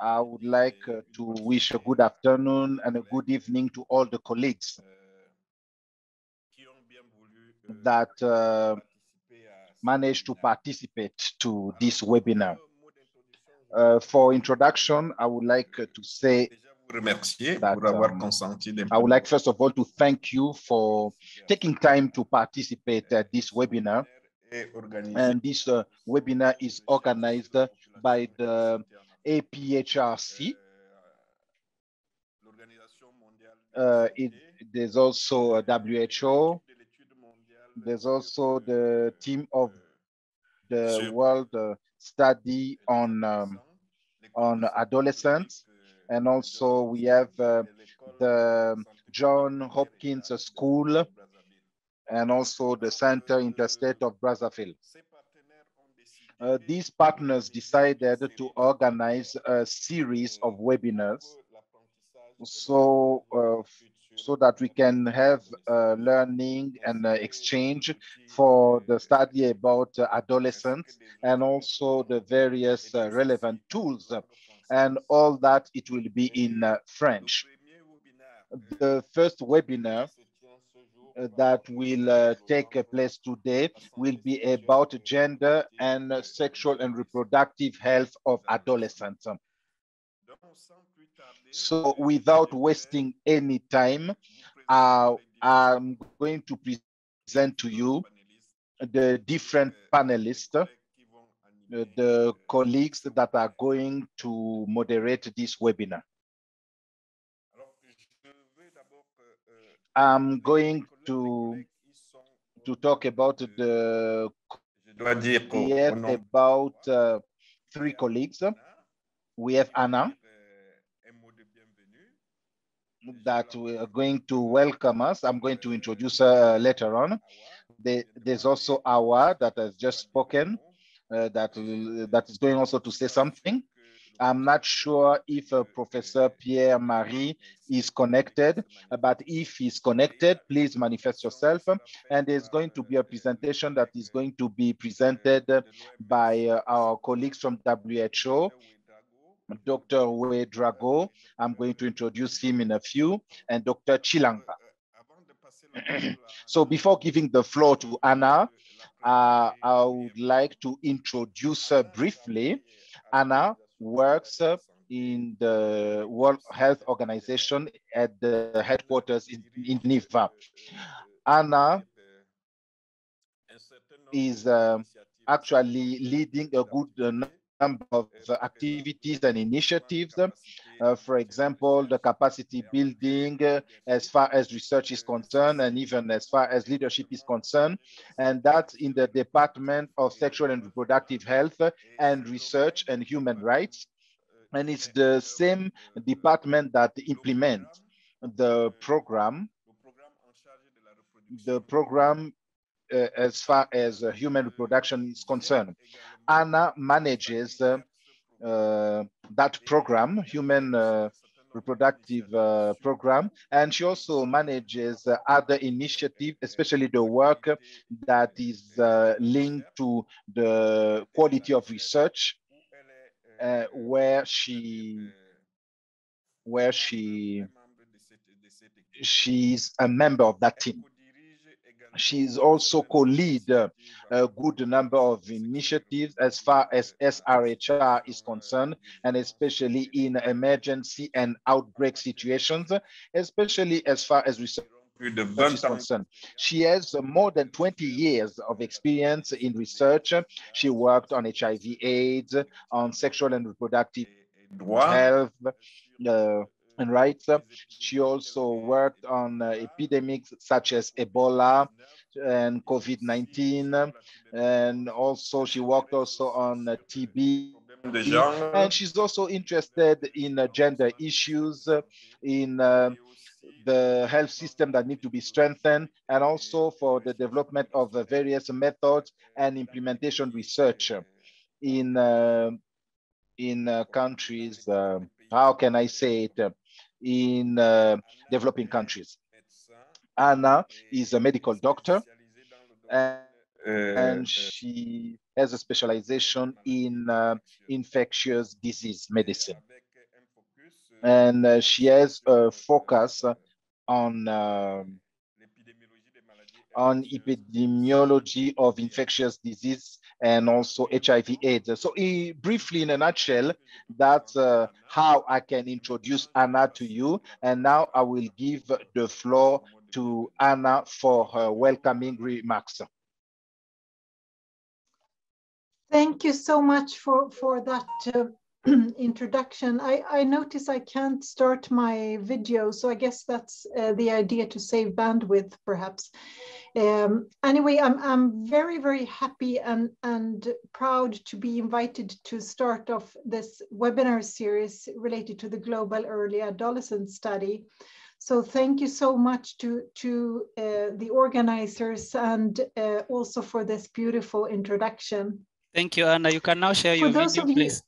I would like uh, to wish a good afternoon and a good evening to all the colleagues that uh, managed to participate to this webinar. Uh, for introduction, I would like uh, to say that, um, I would like first of all to thank you for taking time to participate at this webinar. And this uh, webinar is organized by the APHRC. l'Organisation mondiale de Uh, it, there's also a WHO. l'étude mondiale There's also the team of the World uh, Study on um, on adolescents, and also we have uh, the John Hopkins School and also the Center Interstate of Brazzaville. Uh, these partners decided to organize a series of webinars so uh, so that we can have uh, learning and uh, exchange for the study about adolescents and also the various uh, relevant tools and all that it will be in uh, French. The first webinar that will uh, take place today will be about gender and sexual and reproductive health of adolescents. So without wasting any time, uh, I'm going to present to you the different panelists, uh, the colleagues that are going to moderate this webinar. I'm going to, to talk about the Je dois dire qu'au we have about uh, three colleagues. We have Anna un mot de bienvenue. that we are going to welcome us. I'm going to introduce her later on. There- There's also Awa that has just spoken, uh, that, that is going also to say something. I'm not sure if uh, Professor Pierre Marie is connected, uh, but if he's connected, please manifest yourself. And there's going to be a presentation that is going to be presented uh, by uh, our colleagues from WHO, Dr. Ouedraogo. I'm going to introduce him in a few, and Dr. Chilanga. So before giving the floor to Anna, uh, I would like to introduce her briefly. Anna works in the World Health Organization at the headquarters in, in Geneva. Anna is uh, actually leading a good uh, number of activities and initiatives. Uh, for example, the capacity building uh, as far as research is concerned and even as far as leadership is concerned. And that's in the Department of Sexual and Reproductive Health and Research and Human Rights. And it's the same department that implements the program, the program uh, as far as uh, human reproduction is concerned. Anna manages uh, uh, that program, human uh, reproductive program, and she also manages other initiatives, especially the work that is linked to the quality of research, where she where she she's a member of that team. She's also co-lead uh, a good number of initiatives as far as SRHR is concerned, and especially in emergency and outbreak situations, especially as far as research is 20 ans concerned. She has more than 20 years of experience in research. She worked on HIV AIDS, on sexual and reproductive health uh, and rights. She also worked on uh, epidemics such as Ebola and COVID-19. And also she worked also on uh, TB. And she's also interested in uh, gender issues, uh, in uh, the health system that need to be strengthened, and also for the development of uh, various methods and implementation research in uh, in uh, countries. uh, how can I say it? Uh, in uh, developing countries. Anna is a medical doctor and, Euh, and she has a specialization in uh, infectious disease medicine. and uh, she has a focus on um, l'épidémiologie des maladies on epidemiology of infectious disease and also HIV AIDS. So briefly, in a nutshell, that's uh, how I can introduce Anna to you. And now I will give the floor to Anna for her welcoming remarks. Thank you so much for, for that uh, introduction. I, I notice I can't start my video, so I guess that's uh, the idea to save bandwidth, perhaps. Um, anyway, I'm, I'm very, very happy and, and proud to be invited to start off this webinar series related to the Global Early Adolescent Study. So thank you so much to, to uh, the organizers and uh, also for this beautiful introduction. Thank you, Anna. You can now share your video, please.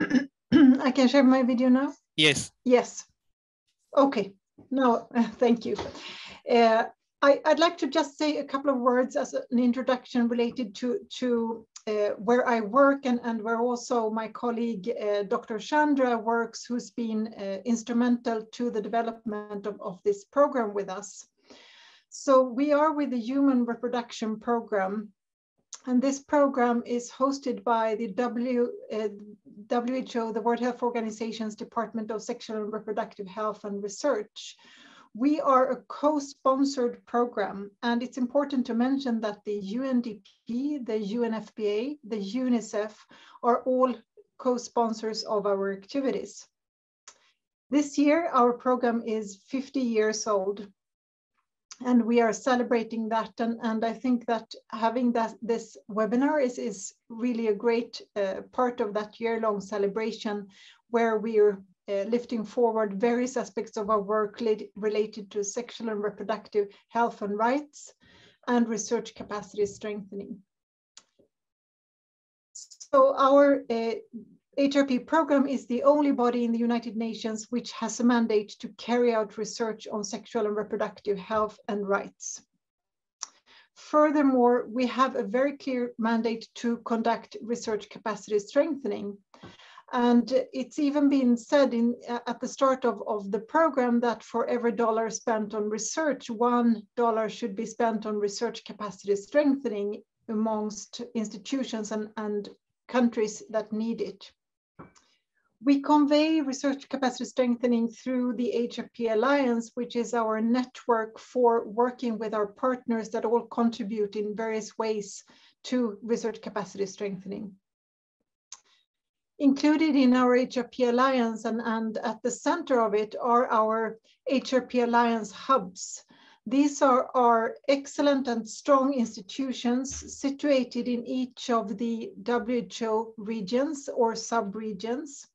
I can share my video now? Yes. Yes. Okay. No, thank you. Uh, I, would like to just say a couple of words as an introduction related to, to uh, where I work and, and where also my colleague, uh, Dr. Chandra works, who's been uh, instrumental to the development of, of this program with us. So we are with the Human Reproduction Program, and this program is hosted by the w, uh, WHO, the World Health Organization's Department of Sexual and Reproductive Health and Research. We are a co-sponsored program, and it's important to mention that the UNDP, the UNFPA, the UNICEF are all co-sponsors of our activities. This year, our program is 50 years old, and we are celebrating that. And, and I think that having that this webinar is, is really a great uh, part of that year-long celebration where we're uh, lifting forward various aspects of our work related to sexual and reproductive health and rights and research capacity strengthening. So our uh, HRP program is the only body in the United Nations which has a mandate to carry out research on sexual and reproductive health and rights. Furthermore, we have a very clear mandate to conduct research capacity strengthening. And it's even been said in, uh, at the start of, of the program that for every dollar spent on research, one dollar should be spent on research capacity strengthening amongst institutions and, and countries that need it. We convey research capacity strengthening through the HRP Alliance, which is our network for working with our partners that all contribute in various ways to research capacity strengthening. Included in our HRP Alliance and, and at the center of it are our HRP Alliance hubs. These are, are excellent and strong institutions situated in each of the WHO regions or sub-regions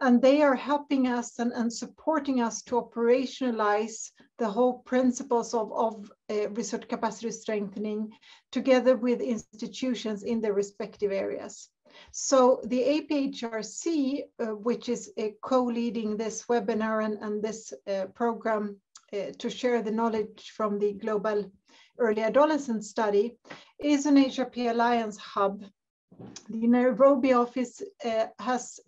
and they are helping us and, and supporting us to operationalize the whole principles of, of uh, research capacity strengthening together with institutions in their respective areas. So the APHRC, uh, which is uh, co-leading this webinar and, and this uh, program uh, to share the knowledge from the Global Early Adolescent Study, is an HRP Alliance hub. The Nairobi office uh, has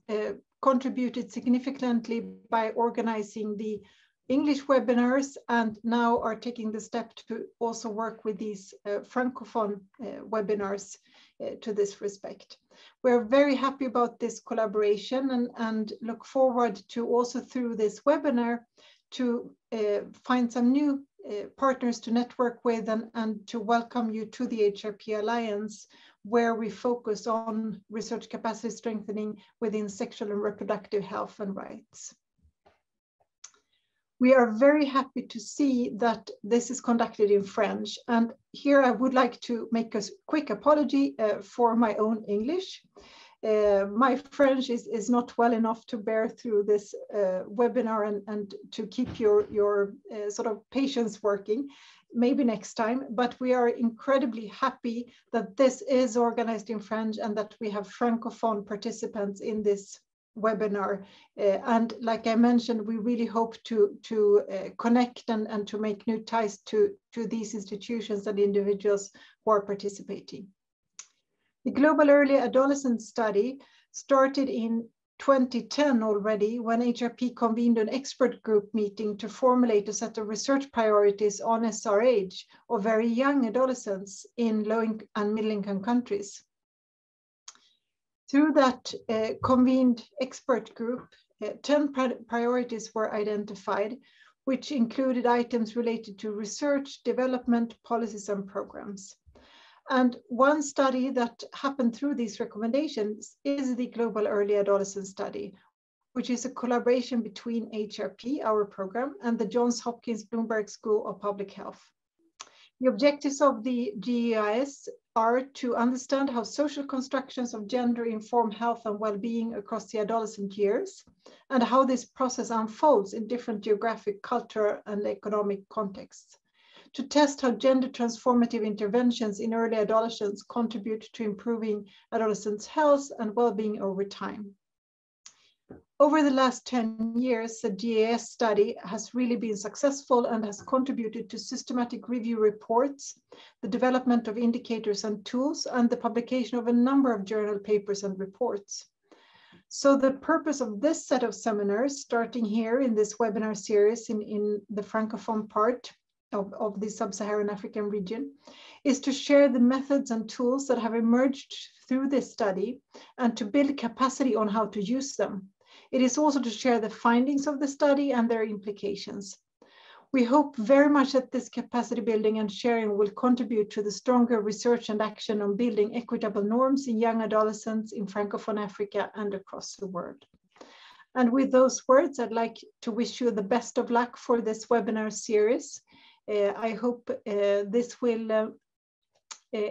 contributed significantly by organizing the English webinars and now are taking the step to also work with these uh, Francophone uh, webinars uh, to this respect. We're very happy about this collaboration and, and look forward to also through this webinar to uh, find some new uh, partners to network with and, and to welcome you to the HRP Alliance where we focus on research capacity strengthening within sexual and reproductive health and rights. We are very happy to see that this is conducted in French. And here I would like to make a quick apology uh, for my own English. Uh, my French is, is not well enough to bear through this uh, webinar and, and to keep your, your uh, sort of patience working maybe next time, but we are incredibly happy that this is organized in French and that we have Francophone participants in this webinar. Uh, and like I mentioned, we really hope to, to uh, connect and, and to make new ties to, to these institutions and individuals who are participating. The Global Early Adolescent Study started in 2010 already when HRP convened an expert group meeting to formulate a set of research priorities on SRH or very young adolescents in low and middle income countries. Through that uh, convened expert group, uh, 10 priorities were identified, which included items related to research, development, policies, and programs. And one study that happened through these recommendations is the Global Early Adolescent Study, which is a collaboration between HRP, our program, and the Johns Hopkins Bloomberg School of Public Health. The objectives of the GEAS are to understand how social constructions of gender inform health and well-being across the adolescent years, and how this process unfolds in different geographic, cultural, and economic contexts to test how gender transformative interventions in early adolescence contribute to improving adolescents' health and well-being over time. Over the last 10 years, the GEAS study has really been successful and has contributed to systematic review reports, the development of indicators and tools, and the publication of a number of journal papers and reports. So the purpose of this set of seminars, starting here in this webinar series in, in the Francophone part, of, of the sub-Saharan African region, is to share the methods and tools that have emerged through this study and to build capacity on how to use them. It is also to share the findings of the study and their implications. We hope very much that this capacity building and sharing will contribute to the stronger research and action on building equitable norms in young adolescents in Francophone Africa and across the world. And with those words, I'd like to wish you the best of luck for this webinar series. Uh, I hope uh, this will uh,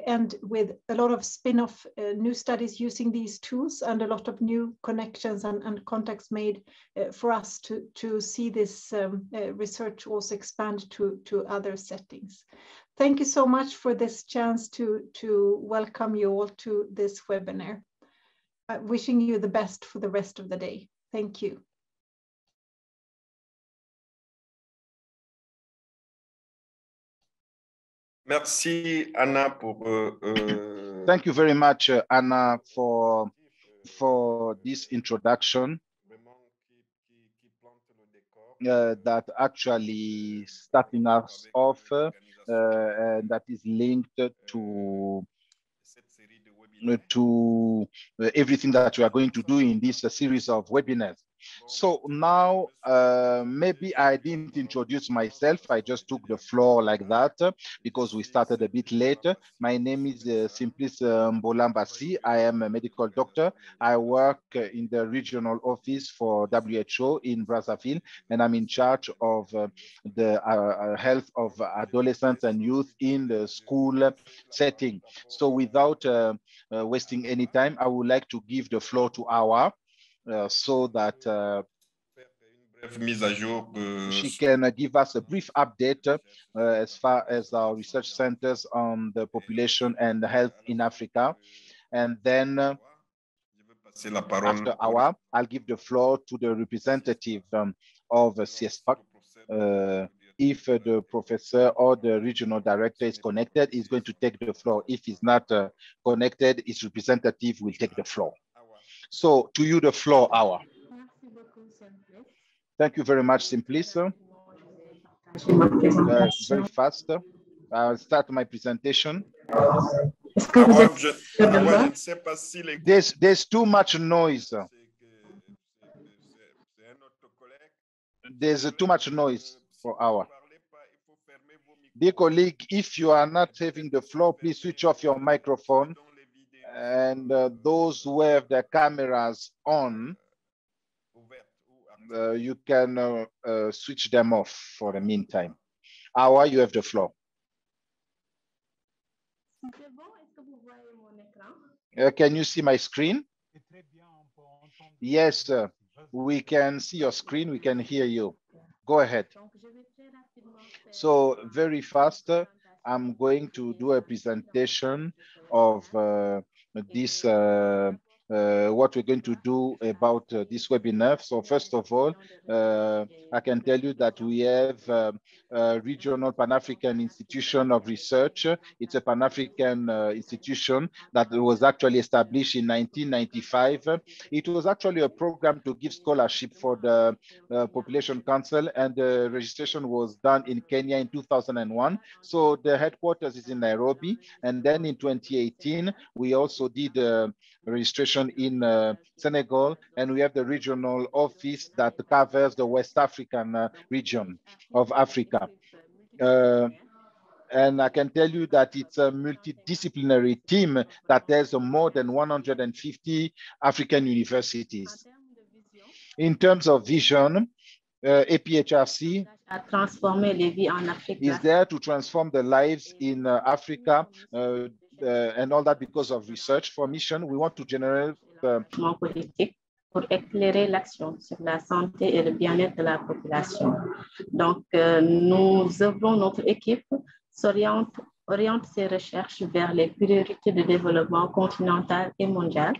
end with a lot of spin-off uh, new studies using these tools and a lot of new connections and, and contacts made uh, for us to, to see this um, uh, research also expand to, to other settings. Thank you so much for this chance to, to welcome you all to this webinar. wishing you the best for the rest of the day. Thank you. Merci, Anna, pour. Euh, Thank you very much, uh, Anna, for for this introduction. Uh, that actually starting us off uh, and that is linked to to uh, everything that we are going to do in this uh, series of webinars. So now, uh, maybe I didn't introduce myself. I just took the floor like that uh, because we started a bit later. My name is uh, Simplice uh, Mbolambasi. I am a medical doctor. I work uh, in the regional office for WHO in Brazzaville, and I'm in charge of uh, the uh, health of adolescents and youth in the school setting. So without wasting any time, I would like to give the floor to our uh, so that uh, she can give us a brief update uh, as far as our research centers on the population and the health in Africa. And then after our, I'll give the floor to the representative um, of CSPAC. Uh, if uh, the professor or the regional director is connected, he's going to take the floor. If he's not uh, connected, his representative will take the floor. So to you, the floor hour. Thank you very much, Simplice. Uh, very fast. I'll start my presentation. There's, there's too much noise. There's too much noise for our. Dear colleague, if you are not having the floor, please switch off your microphone and uh, those who have their cameras on, uh, you can uh, uh switch them off for the meantime. Awa, you have the floor. Uh, can you see my screen? Yes, we can see your screen. We can hear you. Go ahead. So very fast, I'm going to do a presentation of uh, this uh, what we're going to do about uh, this webinar. So first of all, uh, I can tell you that we have um, a regional Pan-African institution of research. It's a Pan-African uh, institution that was actually established in 1995. It was actually a program to give scholarship for the uh, Population Council and the registration was done in Kenya in 2001. So the headquarters is in Nairobi. And then in 2018, we also did uh, in uh, Senegal, and we have the regional office that covers the West African uh, region of Africa. Uh, and I can tell you that it's a multidisciplinary team that has more than 150 African universities. In terms of vision, uh, APHRC is there to transform the lives in uh, Africa uh, and all that because of research. For mission, we want to generate uh, pour éclairer l'action sur la santé et le bien-être de la population. Donc, euh, nous œuvrons, notre équipe s'oriente oriente ses recherches vers les priorités de développement continental et mondial.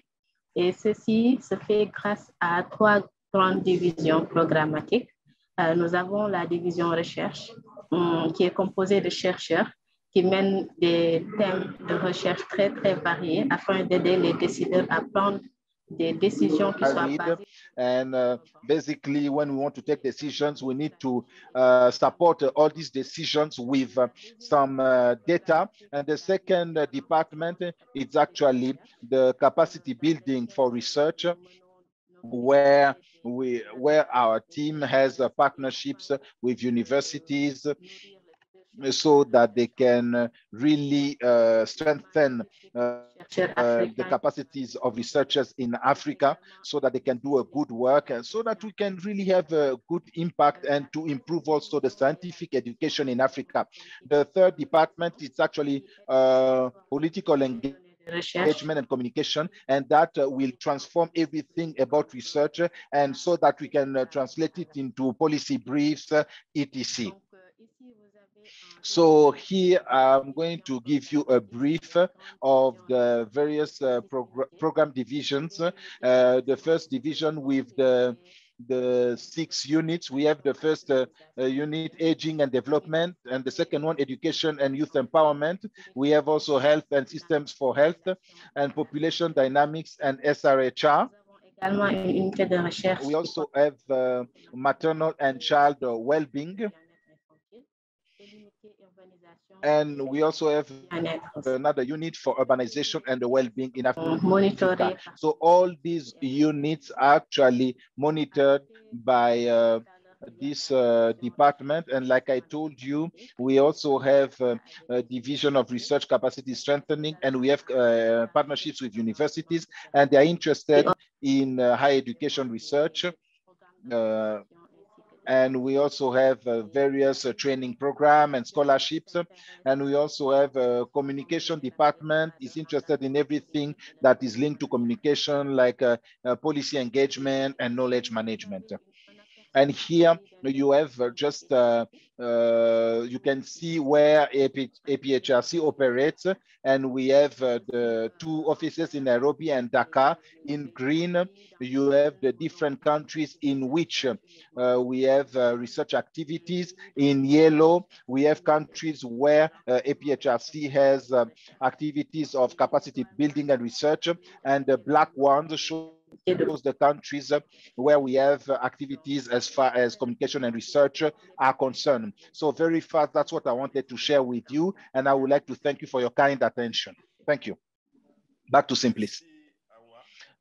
Et ceci se fait grâce à trois grandes divisions programmatiques. Euh, nous avons la division recherche, um, qui est composée de chercheurs qui mènent des thèmes de recherche très, très variés afin d'aider les décideurs à prendre des décisions qui soient basées. And uh, basically, when we want to take decisions, we need to uh, support uh, all these decisions with uh, some uh, data. And the second uh, department is actually the capacity building for research, where we where our team has partnerships with universities so that they can really uh, strengthen uh, uh, the capacities of researchers in Africa so that they can do a good work and so that we can really have a good impact and to improve also the scientific education in Africa. The third department is actually uh, political engagement engagement and communication, and that uh, will transform everything about research, and so that we can uh, translate it into policy briefs, uh, etc. So here I'm going to give you a brief of the various uh, progr program divisions. Uh, the first division with the the six units. We have the first uh, uh, unit, aging and development, and the second one, education and youth empowerment. We have also health and systems for health and population dynamics and SRHR. We also have uh, maternal and child well-being. And we also have another unit for urbanization and the well-being in Africa. Monitoring. So all these units are actually monitored by uh, this uh, department. And like I told you, we also have uh, a division of research capacity strengthening, and we have uh, partnerships with universities, and they are interested in uh, higher education research. Uh, and we also have uh, various uh, training program and scholarships. And we also have a communication department is interested in everything that is linked to communication like uh, uh policy engagement and knowledge management and here you have uh, just, uh, uh, you can see where AP, APHRC operates. And we have uh, the two offices in Nairobi and Dakar. In green, you have the different countries in which uh, we have uh, research activities. In yellow, we have countries where APHRC has activities of capacity building and research. And the black ones show those the countries where we have activities as far as communication and research are concerned. So very fast, that's what I wanted to share with you. And I would like to thank you for your kind attention. Thank you. Back to Simplice.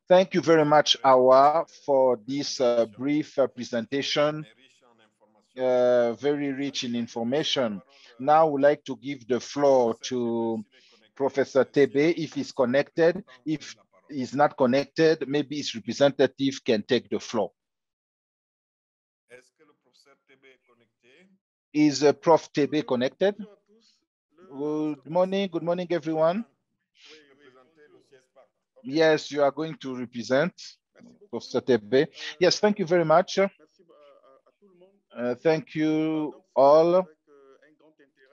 Thank you very much, Awa, for this uh, brief uh, presentation, uh, very rich in information. Now I would like to give the floor to Professor Tebe, if he's connected. If is not connected, maybe its representative can take the floor. Is uh, Prof. TB connected? Good morning, good morning, everyone. Yes, you are going to represent Professor TB. Yes, thank you very much. Uh, thank you all.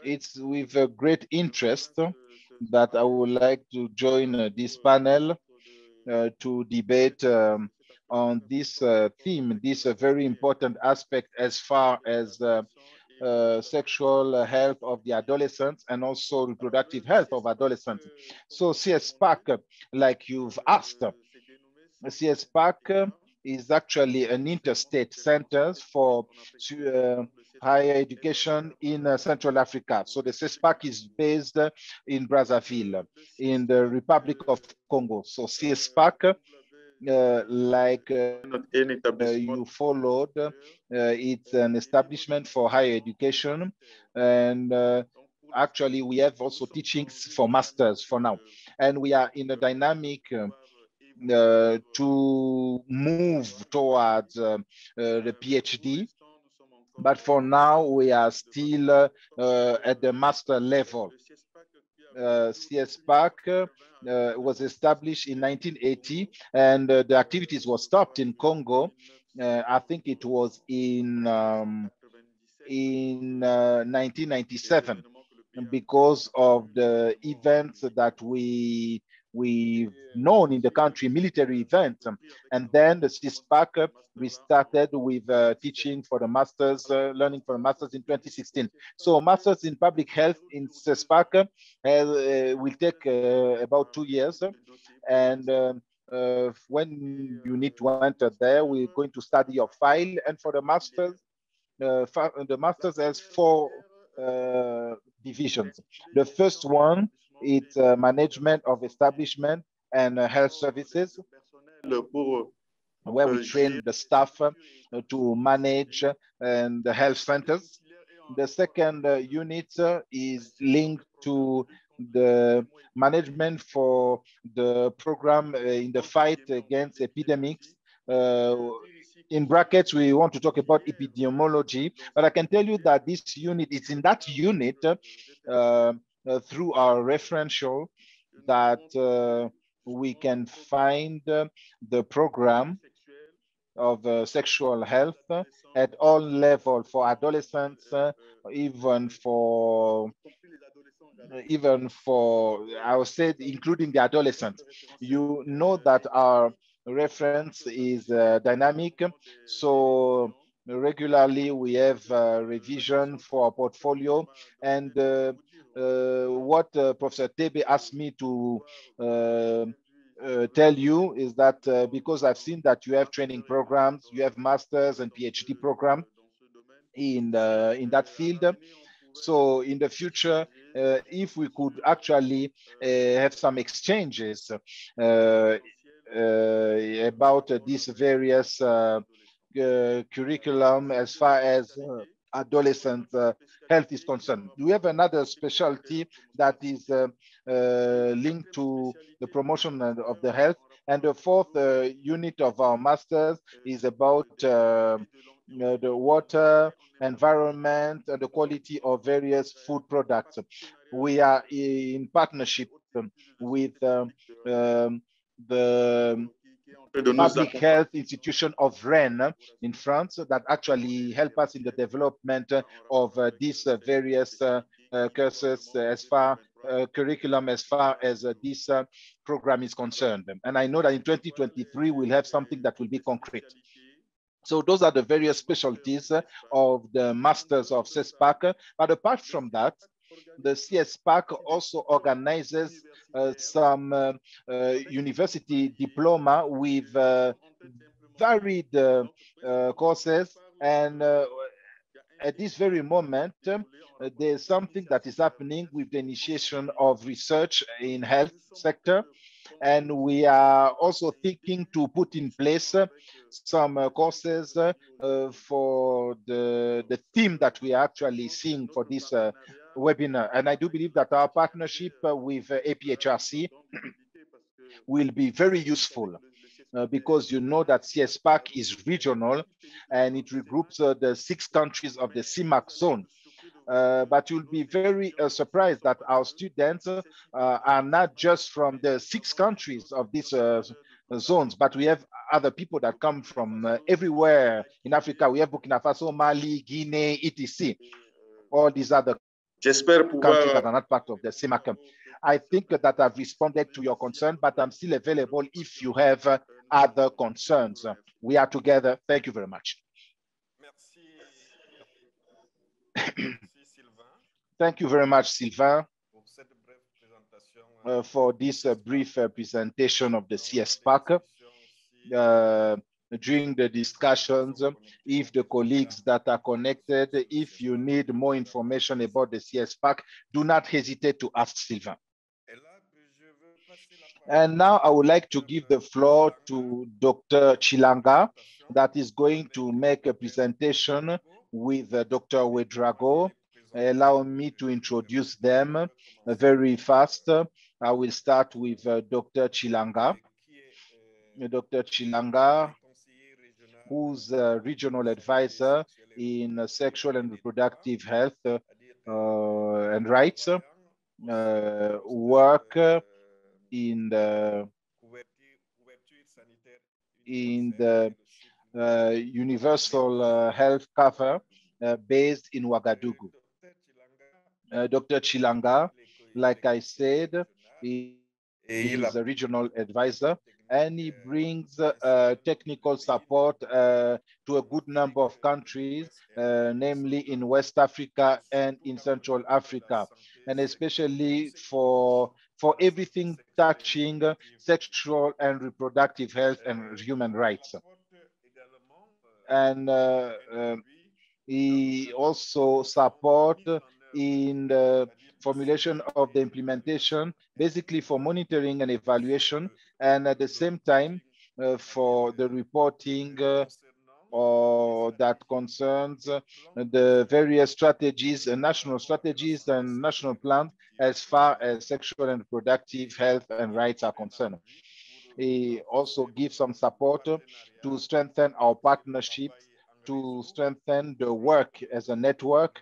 It's with a great interest that I would like to join uh, this panel to debate um, on this uh, theme, this uh, very important aspect as far as uh, sexual health of the adolescents and also reproductive health of adolescents. So CSPAC, like you've asked, CSPAC is actually an interstate center for uh, higher education in uh, Central Africa. So the CSPAC is based in Brazzaville, in the Republic of Congo. So CSPAC uh, like uh, uh, you followed, it's an establishment for higher education. And actually, we have also teachings for masters for now. And we are in a dynamic uh, to move towards uh, uh, the PhD. But for now, we are still at the master level. Uh, CSPAC uh, was established in 1980 and uh, the activities were stopped in Congo. I think it was in, um, in 1997 because of the events that we we've known in the country military events. And then the CSPAC, we started with uh, teaching for the masters, uh, learning for the masters in 2016. So masters in public health in CSPAC uh, will take uh, about two years. And um, uh, when you need to enter there, we're going to study your file. And for the masters, uh, the masters has four divisions. The first one it's uh, management of establishment and uh, health services, where we train the staff uh, to manage and the health centers. The second unit is linked to the management for the program in the fight against epidemics. Uh, in brackets, we want to talk about epidemiology, but I can tell you that this unit, it's in that unit uh, uh, through our referential that uh, we can find uh, the program of uh, sexual health at all level for adolescents, uh, even for even for I would say including the adolescents. You know that our reference is uh, dynamic, so regularly we have revision for our portfolio and uh, what uh, Professor Tebe asked me to uh, tell you is that because I've seen that you have training programs, you have masters and PhD program in in that field. So in the future, uh, if we could actually uh, have some exchanges uh, about these various curriculum as far as adolescent uh, health is concerned. We have another specialty that is uh, uh, linked to the promotion of the health. And the fourth unit of our masters is about uh, the water, environment, and the quality of various food products. We are in partnership with um, um, the public health institution of Rennes in France that actually help us in the development of uh, these uh, various uh, uh courses as far uh, curriculum as far as uh, this program is concerned. And I know that in 2023, we'll have something that will be concrete. So those are the various specialties of the masters of CSPAC. But apart from that, the CSPAC also organizes uh, some uh, uh, university diploma with varied courses and at this very moment, there's something that is happening with the initiation of research in health sector. And we are also thinking to put in place uh, some uh, courses uh, for the, the theme that we are actually seeing for this webinar. And I do believe that our partnership uh, with uh, APHRC will be very useful uh, because you know that CSPAC is regional and it regroups uh, the six countries of the CEMAC zone. Uh, but you'll be very uh, surprised that our students are not just from the six countries of these zones, but we have other people that come from everywhere in Africa. We have Burkina Faso, Mali, Guinea, etc. All these other J'espère pouvoir. Countries that are not part of the CEMAC. I think that I've responded to your concern, but I'm still available if you have other concerns. We are together. Thank you very much. Thank you very much, Sylvain, uh, for this uh, brief uh, presentation of the CSPAC. Uh, during the discussions, if the colleagues that are connected, if you need more information about the CSPAC, do not hesitate to ask Sylvain. And now I would like to give the floor to Dr. Chilanga that is going to make a presentation with uh, Dr. Ouedraogo. Allow me to introduce them uh, very fast. I will start with uh, Dr. Chilanga. Dr. Chilanga, who's a regional advisor in sexual and reproductive health uh, and rights, uh, work in the in the uh, universal uh, health cover uh, based in Ouagadougou. Dr. Chilanga, like I said, he is a regional advisor and he brings uh, technical support uh, to a good number of countries, uh, namely in West Africa and in Central Africa, and especially for for everything touching sexual and reproductive health and human rights. And uh, um, he also support in the formulation of the implementation, basically for monitoring and evaluation, and at the same time uh, for the reporting uh, or that concerns the various strategies, national strategies and national plans as far as sexual and reproductive health and rights are concerned. He also gives some support to strengthen our partnership, to strengthen the work as a network,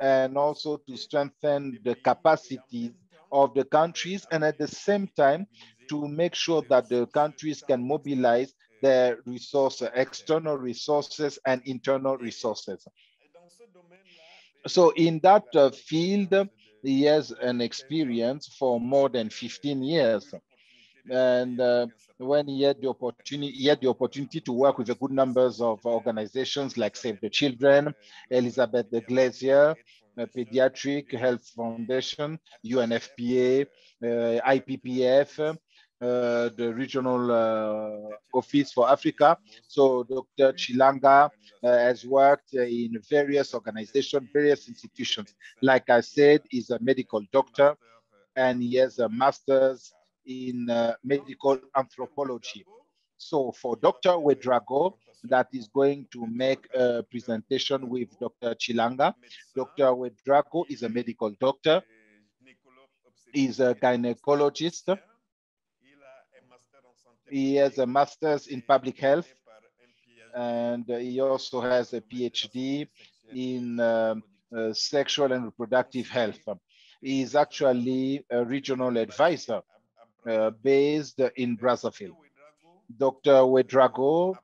and also to strengthen the capacities of the countries, and at the same time, to make sure that the countries can mobilize their resources, external resources and internal resources. So in that uh, field, he has an experience for more than 15 years. And uh, when he had the opportunity, he had the opportunity to work with a good numbers of organizations like Save the Children, Elizabeth de Glaser, Pediatric Health Foundation, UNFPA, uh, IPPF, uh, the regional uh, office for Africa. So Dr. Chilanga uh, has worked in various organizations, various institutions. Like I said, he's a medical doctor and he has a master's in medical anthropology. So for Dr. Ouedraogo, that is going to make a presentation with Dr. Chilanga. Dr. Ouedraogo is a medical doctor. He's a gynecologist he has a master's in public health, and he also has a PhD in um, uh, sexual and reproductive health. He is actually a regional advisor uh, based in Brazzaville. Dr. Ouedraogo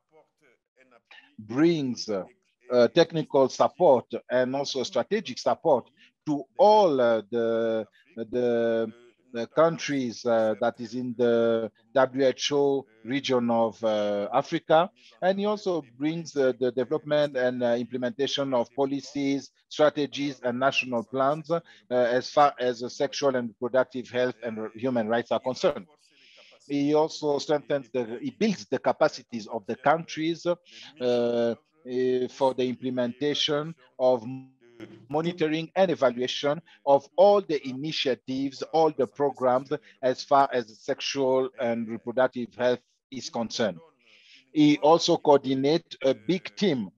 brings uh, technical support and also strategic support to all uh, the, the the countries uh, that is in the WHO region of uh, Africa. And he also brings the development and uh, implementation of policies, strategies, and national plans uh, as far as sexual and reproductive health and human rights are concerned. He also strengthens the, he builds the capacities of the countries uh, for the implementation of monitoring and evaluation of all the initiatives, all the programs as far as sexual and reproductive health is concerned. He also coordinates a big team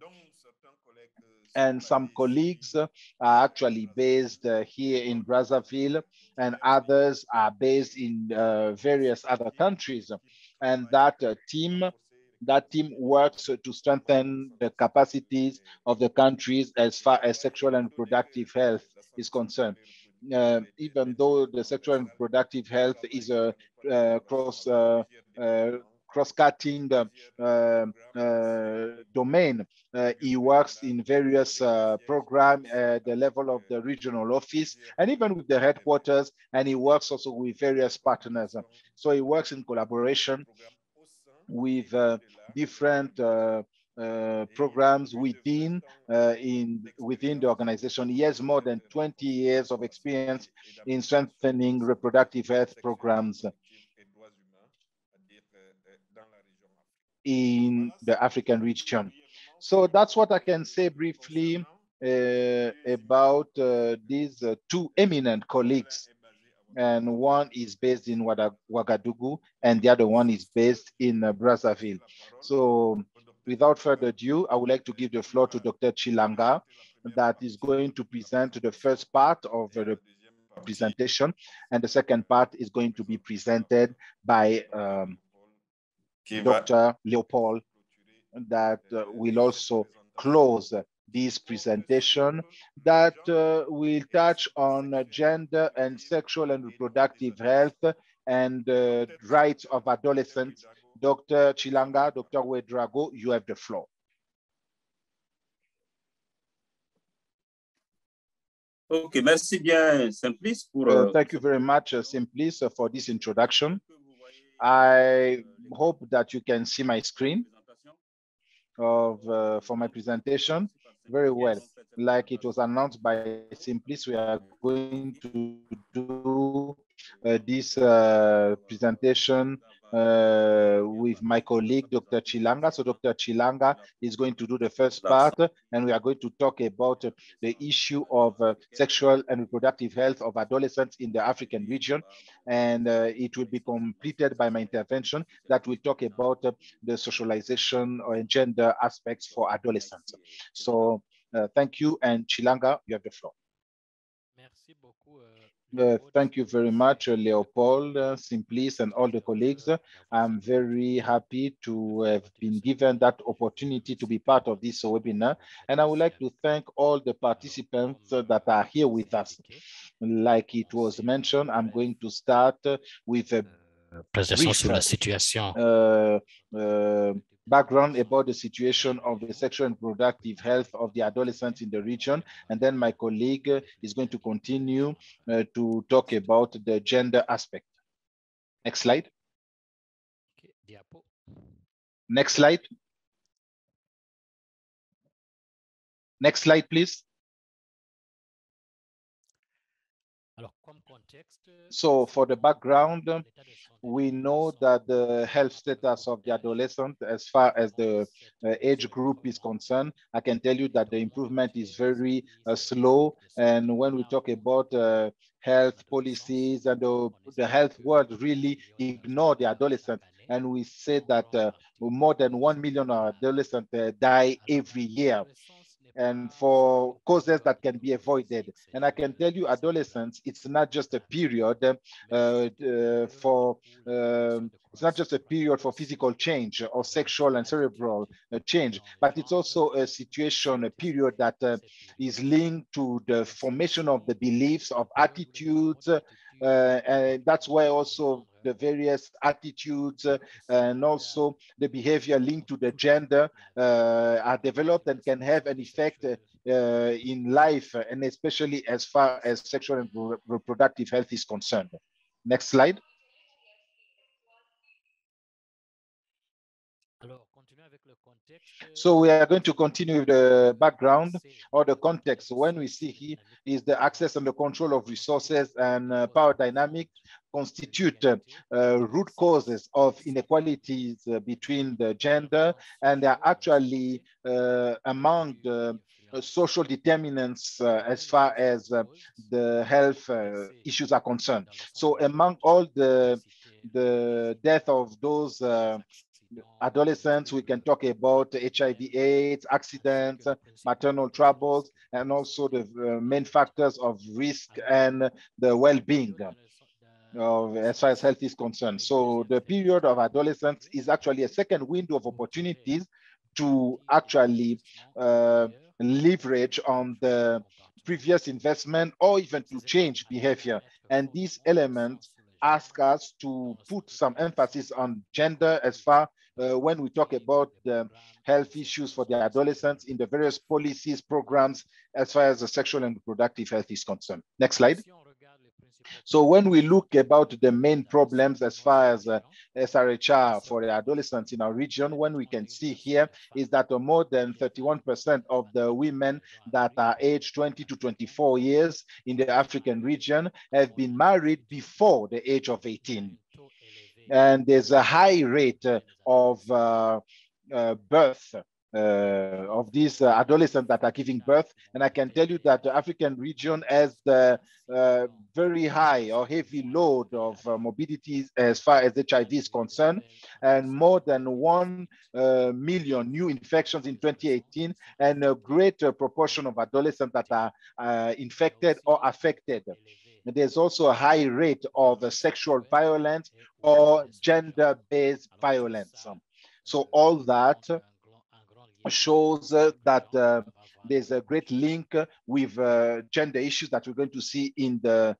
and some colleagues are actually based uh, here in Brazzaville and others are based in uh, various other countries. And that uh, team that team works to strengthen the capacities of the countries as far as sexual and reproductive health is concerned. Uh, even though the sexual and reproductive health is a uh, cross uh, cross-cutting uh, uh, domain. Uh, he works in various uh, programs at the level of the regional office and even with the headquarters, and he works also with various partners. So he works in collaboration with different uh, programs within uh, in within the organization. He has more than 20 years of experience in strengthening reproductive health programs in the African region. So that's what I can say briefly uh, about uh, these uh, two eminent colleagues. And one is based in Ouagadougou and the other one is based in uh, Brazzaville. So without further ado, I would like to give the floor to Dr. Chilanga that is going to present the first part of the presentation and the second part is going to be presented by um, Dr. Leopold that uh, will also close this presentation that uh, will touch on gender and sexual and reproductive health and uh, rights of adolescents. Dr. Chilanga, Dr. Ouedraogo, you have the floor. Okay, merci bien, Simplice. Pour, uh, thank you very much, uh, Simplice, for this introduction. I hope that you can see my screen of uh, for my presentation very well. Like it was announced by Simplice, we are going to do uh, this uh, presentation uh, with my colleague, Dr. Chilanga. So Dr. Chilanga is going to do the first part, and we are going to talk about uh, the issue of uh, sexual and reproductive health of adolescents in the African region. And uh, it will be completed by my intervention that will talk about uh, the socialization or gender aspects for adolescents. So uh, thank you, and Chilanga, you have the floor. Uh, thank you very much, uh, Leopold, uh, Simplice, and all the colleagues. I'm very happy to have been given that opportunity to be part of this webinar. And I would like to thank all the participants uh, that are here with us. Like it was mentioned, I'm going to start with a sur la situation background about the situation of the sexual and reproductive health of the adolescents in the region. And then my colleague is going to continue uh, to talk about the gender aspect. Next slide. Next slide. Next slide, please. So for the background, we know that the health status of the adolescent as far as the uh, age group is concerned, I can tell you that the improvement is very uh, slow. And when we talk about uh, health policies and the, the health world really ignore the adolescent. And we say that uh, more than 1 million adolescents uh, die every year and for causes that can be avoided. And I can tell you, adolescence, it's not just a period uh, uh, for, um, it's not just a period for physical change or sexual and cerebral uh, change, but it's also a situation, a period that uh, is linked to the formation of the beliefs, of attitudes, uh, and that's why also the various attitudes uh, and also the behavior linked to the gender uh, are developed and can have an effect uh, in life and especially as far as sexual and reproductive health is concerned. Next slide. So we are going to continue with the background or the context. When we see here is the access and the control of resources and uh, power dynamic constitute uh, root causes of inequalities uh, between the gender and they are actually uh, among the social determinants uh, as far as uh, the health uh, issues are concerned. So among all the, the death of those adolescents, we can talk about HIV AIDS, accidents, maternal troubles, and also the main factors of risk and the well-being of, as far as health is concerned. So the period of adolescence is actually a second window of opportunities to actually uh, leverage on the previous investment or even to change behavior. And these elements ask us to put some emphasis on gender as far uh, when we talk about health issues for the adolescents in the various policies, programs, as far as the sexual and reproductive health is concerned. Next slide. So when we look about the main problems as far as uh, SRHR for the adolescents in our region, when we can see here is that more than 31% of the women that are aged 20 to 24 years in the African region have been married before the age of 18. And there's a high rate uh, of uh, uh, birth uh, of these uh, adolescents that are giving birth. And I can tell you that the African region has the uh, very high or heavy load of morbidity as far as HIV is concerned, and more than 1 uh, million new infections in 2018, and a greater proportion of adolescents that are infected or affected. There's also a high rate of sexual violence or gender-based violence. So all that shows uh, that uh, there's a great link with uh, gender issues that we're going to see in the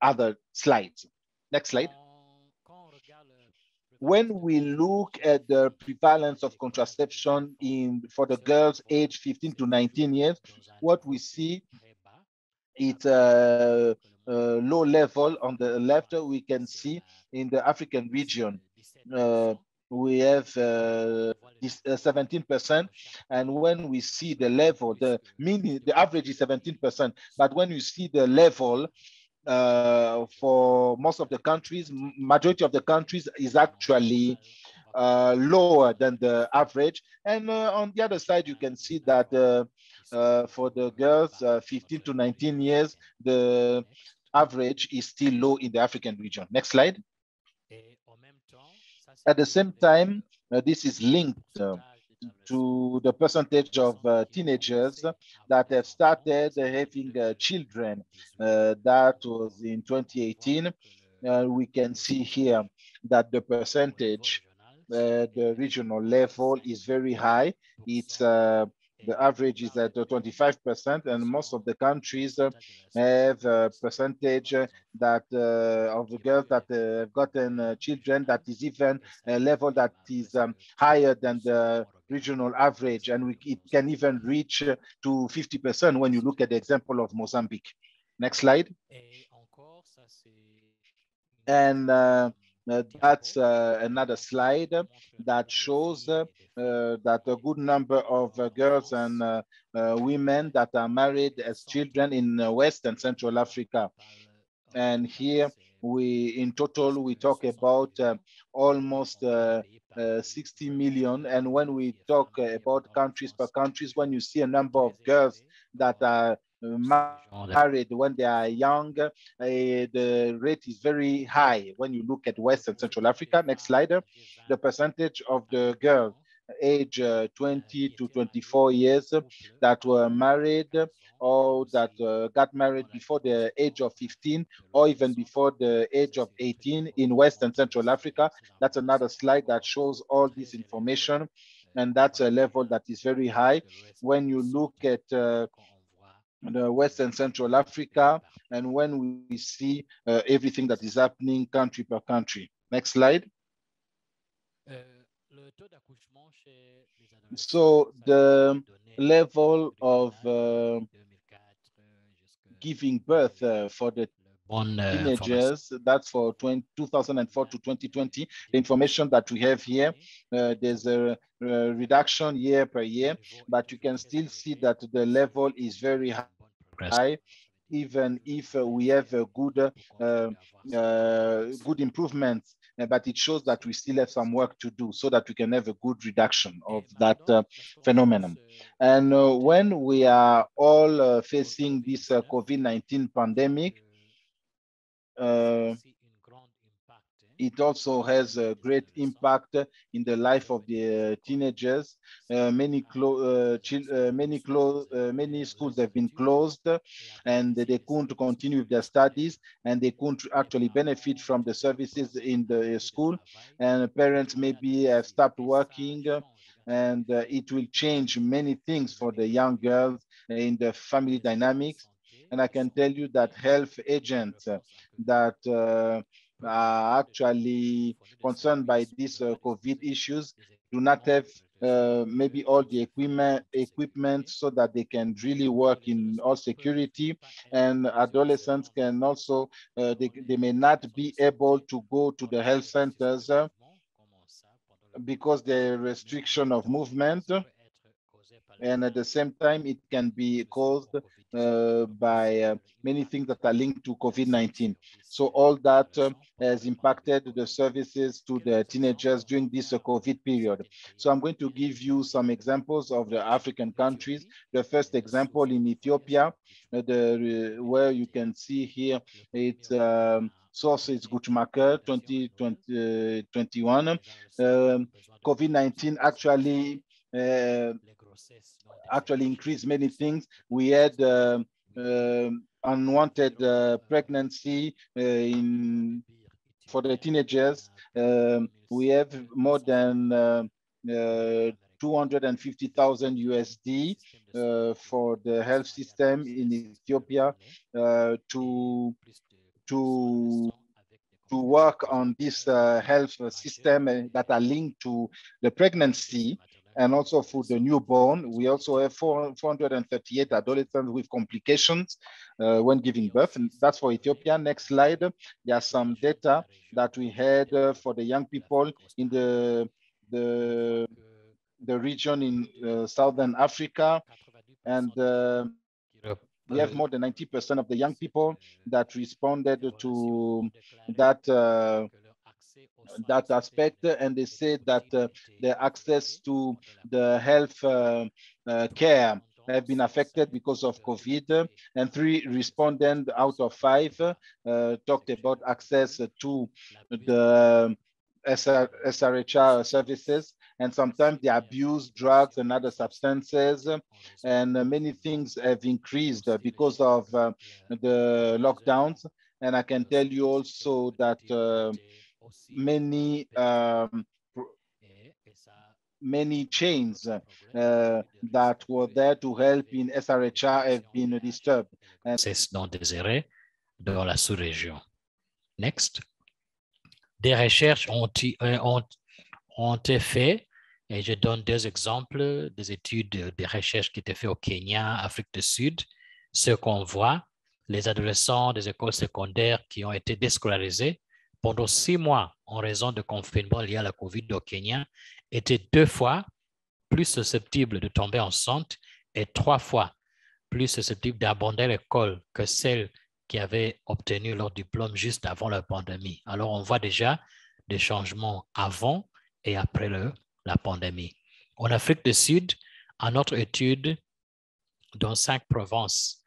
other slides. Next slide. When we look at the prevalence of contraception in for the girls aged 15 to 19 years, what we see it's a, a low level on the left. We can see in the African region. Uh, we have uh, this 17%. Uh, and when we see the level, the mean, the average is 17%. But when you see the level uh, for most of the countries, majority of the countries is actually uh, lower than the average. And uh, on the other side, you can see that uh, for the girls 15 to 19 years, the average is still low in the African region. Next slide. At the same time, uh, this is linked uh, to the percentage of uh, teenagers that have started having uh, children. Uh, that was in 2018. Uh, we can see here that the percentage, the regional level is very high. It's the average is at 25%, and most of the countries uh, have a percentage that uh, of the girls that uh, have gotten children that is even a level that is um, higher than the regional average, and we, it can even reach to 50% when you look at the example of Mozambique. Next slide. And uh, uh, Uh, that's uh, another slide that shows uh, that a good number of uh, girls and uh, women that are married as children in West and Central Africa. And here we, in total, we talk about almost uh, 60 million. And when we talk about countries per countries, when you see a number of girls that are married when they are young, uh, the rate is very high when you look at West and Central Africa. Next slide. The percentage of the girls age uh, 20 to 24 years that were married or that uh, got married before the age of 15 or even before the age of 18 in West and Central Africa. That's another slide that shows all this information. And that's a level that is very high. When you look at uh, the West and Central Africa, and when we see uh, everything that is happening country per country. Next slide. So the level of uh, giving birth uh, for the Uh, teenagers, that's for 20, 2004 to 2020. The information that we have here, uh, there's a, a, reduction year per year, but you can still see that the level is very high even if uh, we have a good uh, uh, good improvements but it shows that we still have some work to do so that we can have a good reduction of that uh, phenomenon. And uh, when we are all uh, facing this COVID-19 pandemic, it also has a great impact in the life of the uh, teenagers. Uh, many uh, uh, many uh, many schools have been closed, and they couldn't continue with their studies, and they couldn't actually benefit from the services in the school. And parents maybe have stopped working, and it will change many things for the young girls in the family dynamics. And I can tell you that health agents that are actually concerned by these uh, COVID issues do not have uh, maybe all the equipment equipment so that they can really work in all security. And adolescents can also uh, they, they may not be able to go to the health centers uh, because the restriction of movement and at the same time it can be caused uh, by uh, many things that are linked to COVID-19. So all that uh, has impacted the services to the teenagers during this COVID period. So I'm going to give you some examples of the African countries. The first example in Ethiopia, the, where you can see here, it's um, source is Guttmacher 2021. Um, COVID-19 actually uh, actually increased many things. We had uh, uh, unwanted uh, pregnancy in for the teenagers. Um, we have more than 250,000 USD uh, for the health system in Ethiopia uh, to to to work on this uh, health system that are linked to the pregnancy and also for the newborn. We also have 438 adolescents with complications uh, when giving birth, and that's for Ethiopia. Next slide. There are some data that we had uh, for the young people in the, the, the region in uh, Southern Africa. And uh, we have more than 90% of the young people that responded to that uh, that aspect and they said that uh, the access to the health uh, uh, care have been affected because of COVID and three respondents out of five uh, talked about access to the SR, SRHR services and sometimes they abuse drugs and other substances and many things have increased because of uh, the lockdowns. And I can tell you also that uh, many um, many chains uh, that were there to help in SRHR have been disturbed. C'est non désiré dans la sous-région? Next. Des recherches ont, euh, ont, ont été faites et je donne deux exemples des études, des recherches qui étaient faites au Kenya, Afrique du Sud. Ce qu'on voit, les adolescents des écoles secondaires qui ont été déscolarisés pendant six mois en raison de confinement lié à la COVID au Kenya étaient deux fois plus susceptibles de tomber enceinte et trois fois plus susceptibles d'abandonner l'école que celles qui avaient obtenu leur diplôme juste avant la pandémie. Alors, on voit déjà des changements avant et après la pandémie. En Afrique du Sud, une autre étude dans cinq provinces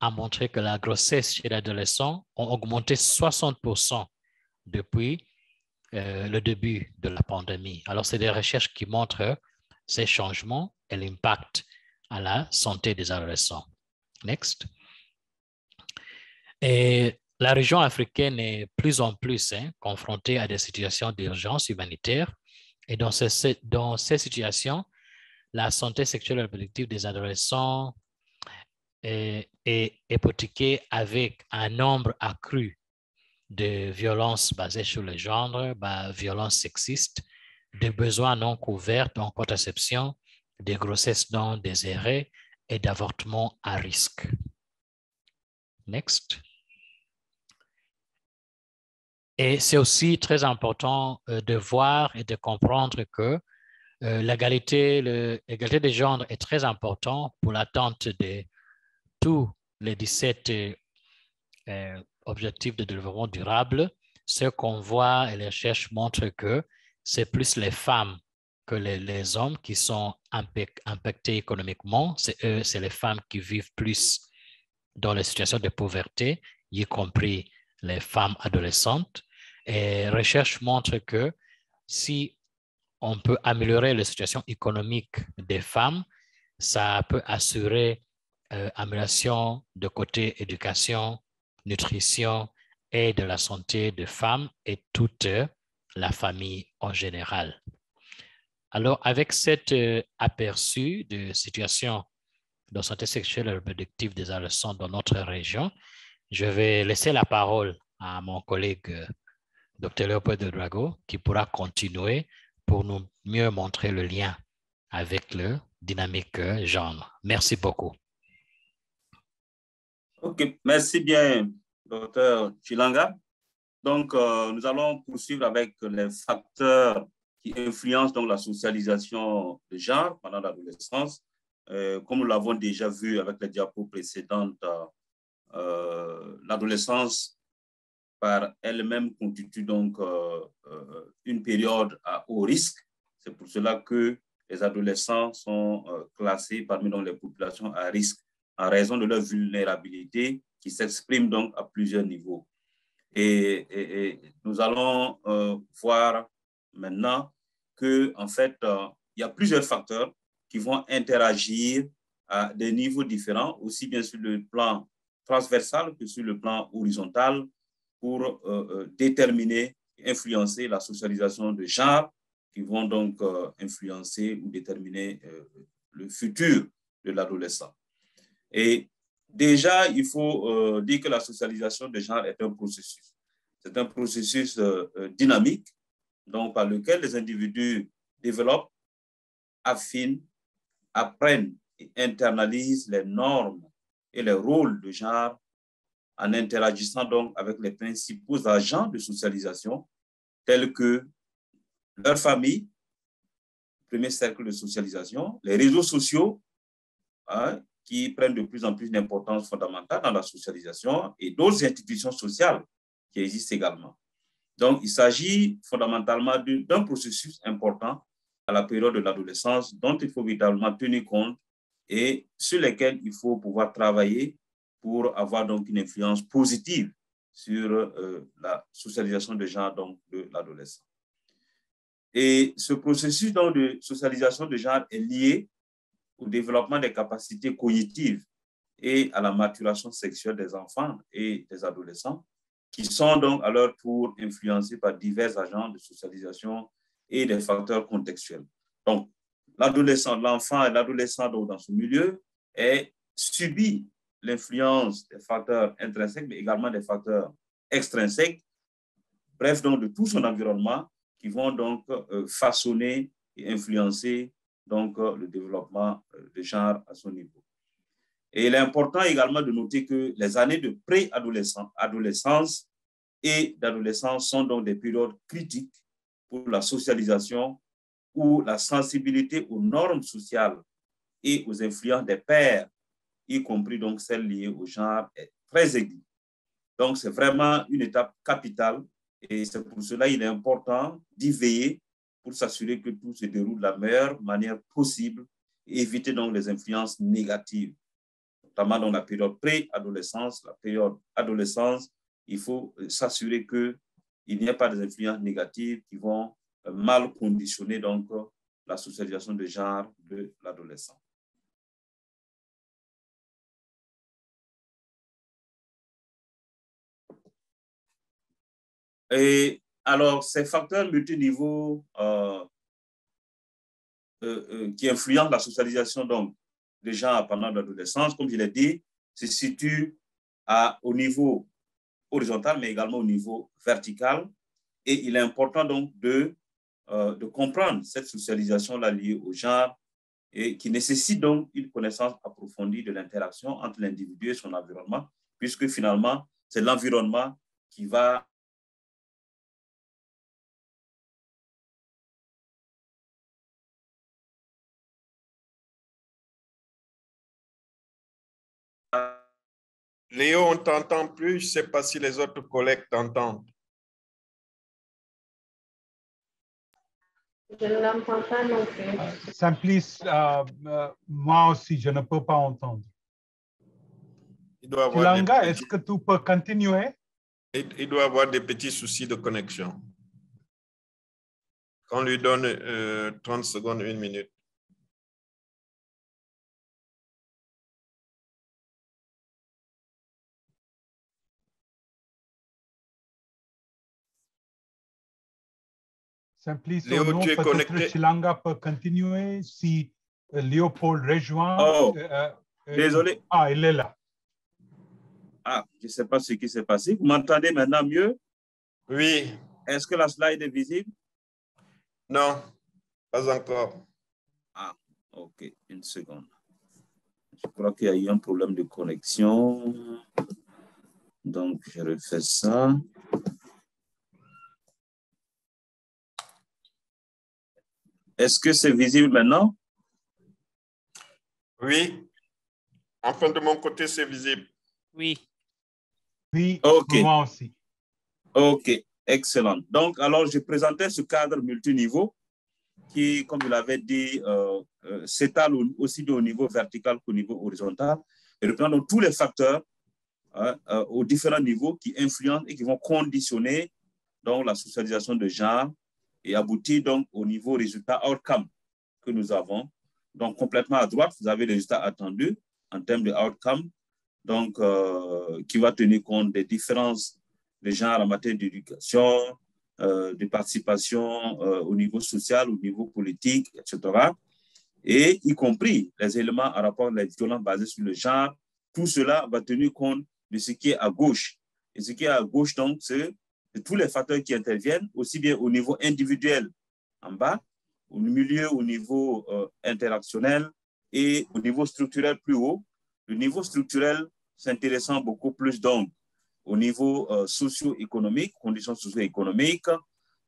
a montré que la grossesse chez l'adolescent a augmenté 60 depuis euh, le début de la pandémie. Alors, c'est des recherches qui montrent ces changements et l'impact à la santé des adolescents. Next. Et la région africaine est plus en plus hein, confrontée à des situations d'urgence humanitaire. Et dans, ces, dans ces situations, la santé sexuelle et reproductive des adolescents est, est avec un nombre accru de violences basées sur le genre, bah, violences sexistes, de besoins non couverts en contraception, de grossesses non désirées et d'avortements à risque. Next. Et c'est aussi très important euh, de voir et de comprendre que euh, l'égalité, des genres est très important pour l'attente de tous les 17 euh, objectifs de développement durable, ce qu'on voit et les recherches montrent que c'est plus les femmes que les, hommes qui sont impactés économiquement. C'est eux, c'est les femmes qui vivent plus dans les situations de pauvreté, y compris les femmes adolescentes. Et recherches montrent que si on peut améliorer la situation économique des femmes, ça peut assurer euh, amélioration de côté éducation, nutrition et de la santé des femmes et toute la famille en général. Alors, avec cet euh, aperçu de situation de santé sexuelle et reproductive des adolescents dans notre région, je vais laisser la parole à mon collègue Dr. Léopold de Drago, qui pourra continuer pour nous mieux montrer le lien avec le dynamique genre. Merci beaucoup. OK, merci bien, docteur Chilanga. Donc, euh, nous allons poursuivre avec les facteurs qui influencent donc la socialisation de genre pendant l'adolescence. Euh, comme nous l'avons déjà vu avec les diapos précédentes, euh, l'adolescence par elle-même constitue donc une période à haut risque. C'est pour cela que les adolescents sont classés parmi donc, les populations à risque en raison de leur vulnérabilité qui s'exprime donc à plusieurs niveaux. Et, nous allons euh, voir maintenant que en fait, euh, il y a plusieurs facteurs qui vont interagir à des niveaux différents, aussi bien sur le plan transversal que sur le plan horizontal, pour euh, déterminer, influencer la socialisation de genre, qui vont donc influencer ou déterminer le futur de l'adolescent. Et déjà, il faut euh, dire que la socialisation de genre est un processus. C'est un processus euh, euh, dynamique, donc par lequel les individus développent, affinent, apprennent et internalisent les normes et les rôles de genre en interagissant donc avec les principaux agents de socialisation tels que leur famille, premier cercle de socialisation, les réseaux sociaux, hein, qui prennent de plus en plus d'importance fondamentale dans la socialisation et d'autres institutions sociales qui existent également. Donc, il s'agit fondamentalement d'un processus important à la période de l'adolescence dont il faut véritablement tenir compte et sur lesquels il faut pouvoir travailler pour avoir donc une influence positive sur euh, la socialisation de genre donc, de l'adolescent. Et ce processus donc, de socialisation de genre est lié au développement des capacités cognitives et à la maturation sexuelle des enfants et des adolescents, qui sont donc à leur tour influencés par divers agents de socialisation et des facteurs contextuels. Donc, l'adolescent, l'enfant et l'adolescent dans ce milieu est subit l'influence des facteurs intrinsèques, mais également des facteurs extrinsèques, bref, donc de tout son environnement, qui vont donc euh, façonner et influencer donc euh, le développement euh, de genre à son niveau. Et il est important également de noter que les années de pré-adolescence et d'adolescence sont donc des périodes critiques pour la socialisation où la sensibilité aux normes sociales et aux influences des pères, y compris donc celles liées au genre, est très aiguë. Donc, c'est vraiment une étape capitale et c'est pour cela qu'il est important d'y veiller pour s'assurer que tout se déroule de la meilleure manière possible et éviter donc les influences négatives, notamment dans la période pré-adolescence, la période adolescence. Il faut s'assurer qu'il n'y ait pas des influences négatives qui vont mal conditionner donc la socialisation de genre de l'adolescent. Et alors, ces facteurs multiniveaux euh, euh, euh, qui influencent la socialisation donc, des gens pendant l'adolescence, comme je l'ai dit, se situent à, au niveau horizontal, mais également au niveau vertical. Et il est important donc de, de comprendre cette socialisation-là liée au genre et qui nécessite donc une connaissance approfondie de l'interaction entre l'individu et son environnement, puisque finalement, c'est l'environnement qui va Léo, on t'entend plus. Je ne sais pas si les autres collègues t'entendent. Je ne l'entends pas non plus. Simplice, euh, euh, moi aussi, je ne peux pas entendre. Il doit avoir est-ce que tu peux continuer? Il, doit avoir des petits soucis de connexion. Qu'on lui donne euh, 30 secondes, une minute. Simplice, Léo, non, tu es connecté. Chilanga peut continuer si euh, Léopold rejoint. Oh, euh, euh, désolé. Ah, il est là. Ah, je ne sais pas ce qui s'est passé. Vous m'entendez maintenant mieux? Oui. Est-ce que la slide est visible? Non, pas encore. Ah, ok, une seconde. Je crois qu'il y a eu un problème de connexion. Donc, je refais ça. Est-ce que c'est visible maintenant? Oui. Enfin, de mon côté, c'est visible. Oui. Oui, Ok. pour moi aussi. OK, excellent. Donc, alors, je présentais ce cadre multiniveau qui, comme je l'avais dit, euh, euh, s'étale au- aussi bien au niveau vertical qu'au niveau horizontal et reprend donc tous les facteurs hein, euh, aux différents niveaux qui influencent et qui vont conditionner donc, la socialisation de genre et aboutir donc au niveau résultat outcome que nous avons. Donc, complètement à droite, vous avez les résultats attendus en termes de outcome, donc, euh, qui va tenir compte des différences de genre en matière d'éducation, euh, de participation euh, au niveau social, au niveau politique, etc. Et y compris les éléments en rapport avec les violences basées sur le genre, tout cela va tenir compte de ce qui est à gauche. Et ce qui est à gauche, donc, c'est de tous les facteurs qui interviennent, aussi bien au niveau individuel en bas, au milieu, au niveau euh, interactionnel et au niveau structurel plus haut. Le niveau structurel s'intéressant beaucoup plus donc au niveau euh, socio-économique, conditions socio-économiques,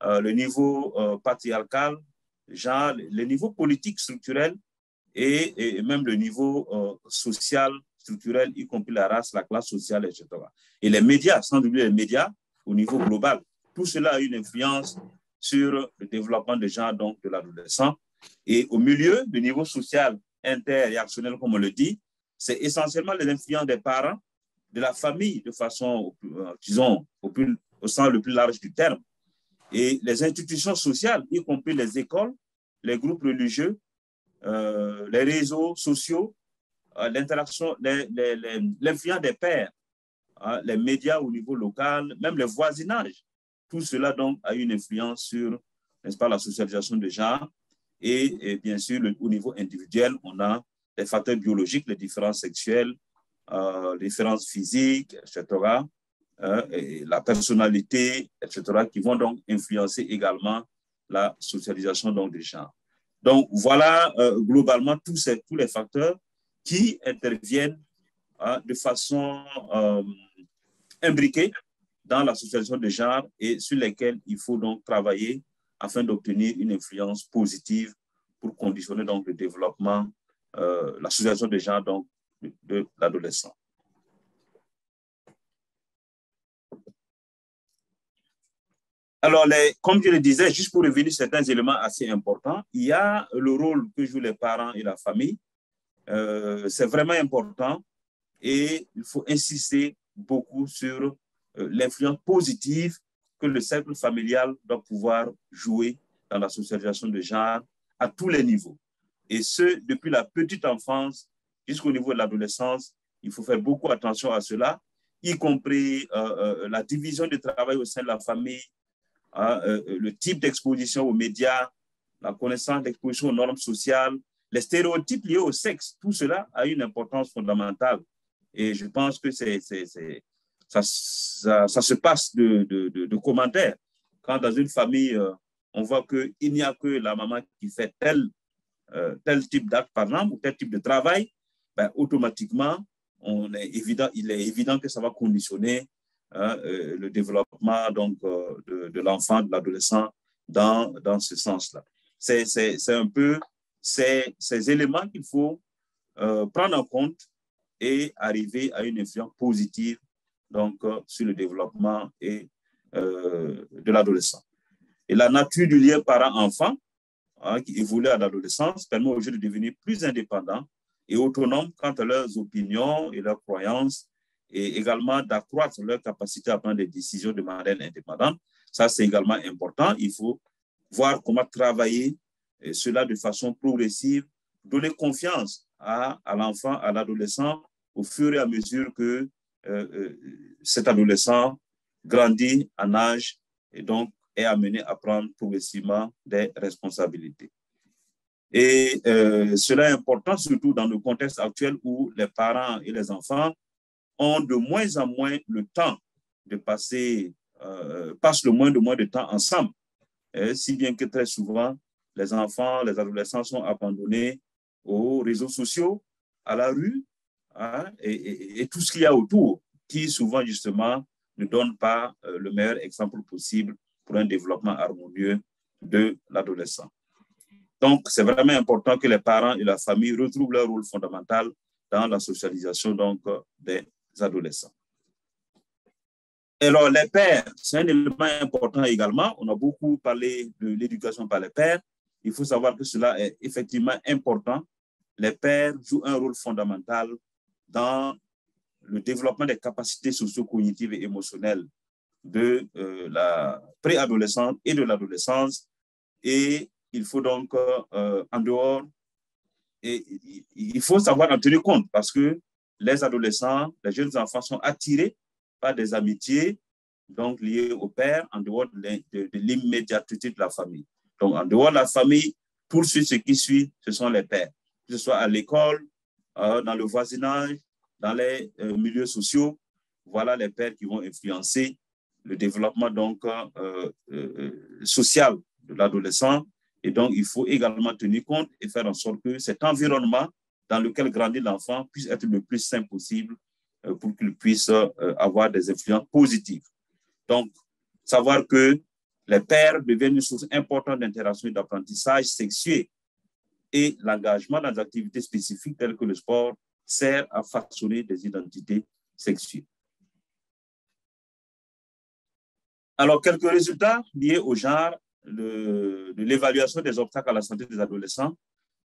euh, le niveau euh, patriarcal, genre, le niveau politique structurel et, et même le niveau social structurel, y compris la race, la classe sociale, etc. Et les médias, sans oublier les médias, au niveau global, tout cela a une influence sur le développement des gens donc, de l'adolescent. Et au milieu, le niveau social interréactionnel, comme on le dit, c'est essentiellement les influences des parents, de la famille de façon, euh, disons, au, sens le plus large du terme. Et les institutions sociales, y compris les écoles, les groupes religieux, euh, les réseaux sociaux, euh, l'interaction, l'influence des pères, hein, les médias au niveau local, même le voisinage. Tout cela donc a une influence sur, n'est-ce pas, la socialisation de genre. Et, bien sûr, au niveau individuel, on a les facteurs biologiques, les différences sexuelles, euh, les différences physiques, etc., euh, et la personnalité, etc., qui vont donc influencer également la socialisation donc, des genres. Donc, voilà euh, globalement tous, tous les facteurs qui interviennent hein, de façon imbriquée dans la socialisation des genres et sur lesquels il faut donc travailler afin d'obtenir une influence positive pour conditionner donc le développement, euh, la socialisation des genres donc, de, de l'adolescent. Alors, les, comme je le disais, juste pour revenir sur certains éléments assez importants, il y a le rôle que jouent les parents et la famille. Euh, c'est vraiment important et il faut insister beaucoup sur euh, l'influence positive que le cercle familial doit pouvoir jouer dans la socialisation de genre à tous les niveaux. Et ce, depuis la petite enfance jusqu'au niveau de l'adolescence, il faut faire beaucoup attention à cela, y compris euh, euh, la division du travail au sein de la famille, hein, le type d'exposition aux médias, la connaissance d'exposition aux normes sociales, les stéréotypes liés au sexe, tout cela a une importance fondamentale. Et je pense que c'est, ça, ça, ça, se passe de, de, de, commentaires. Quand dans une famille, euh, on voit qu'il n'y a que la maman qui fait tel, euh, tel type d'acte, par exemple, ou tel type de travail, ben, automatiquement, on est évident, il est évident que ça va conditionner hein, euh, le développement donc, de, l'enfant, de l'adolescent dans, dans ce sens-là. C'est, un peu ces, ces éléments qu'il faut prendre en compte et arriver à une influence positive donc, euh, sur le développement et, euh, de l'adolescent. Et la nature du lien parent-enfant, hein, qui évolue à l'adolescence, permet aux jeunes de devenir plus indépendants et autonomes quant à leurs opinions et leurs croyances, et également d'accroître leur capacité à prendre des décisions de manière indépendante. Ça, c'est également important. Il faut voir comment travailler cela de façon progressive, donner confiance à l'enfant, à l'adolescent, au fur et à mesure que euh, euh, cet adolescent grandit en âge et donc est amené à prendre progressivement des responsabilités. Et euh, cela est important surtout dans le contexte actuel où les parents et les enfants ont de moins en moins le temps de passer passent le moins de moins de temps ensemble. si bien que très souvent, les enfants, les adolescents sont abandonnés aux réseaux sociaux, à la rue, hein, et, tout ce qu'il y a autour, qui souvent justement ne donne pas le meilleur exemple possible pour un développement harmonieux de l'adolescent. Donc, c'est vraiment important que les parents et la famille retrouvent leur rôle fondamental dans la socialisation donc, des adolescents. Alors, les pères, c'est un élément important également. On a beaucoup parlé de l'éducation par les pères. Il faut savoir que cela est effectivement important. Les pères jouent un rôle fondamental dans le développement des capacités socio-cognitives et émotionnelles de euh, la préadolescente et de l'adolescence. Et il faut donc, euh, en dehors, et, il faut savoir en tenir compte parce que les adolescents, les jeunes enfants sont attirés par des amitiés donc liées au père en dehors de, l'immédiateté de la famille. Donc, en dehors de la famille, pour ceux qui suivent, ce sont les pères, que ce soit à l'école, euh, dans le voisinage, dans les milieux sociaux. Voilà les pères qui vont influencer le développement donc, euh, euh, social de l'adolescent. Et donc, il faut également tenir compte et faire en sorte que cet environnement dans lequel grandit l'enfant puisse être le plus sain possible euh, pour qu'il puisse avoir des influences positives. Donc, savoir que les pères deviennent une source importante d'interaction et d'apprentissage sexuel et l'engagement dans des activités spécifiques telles que le sport sert à façonner des identités sexuelles. Alors, quelques résultats liés au genre de, l'évaluation des obstacles à la santé des adolescents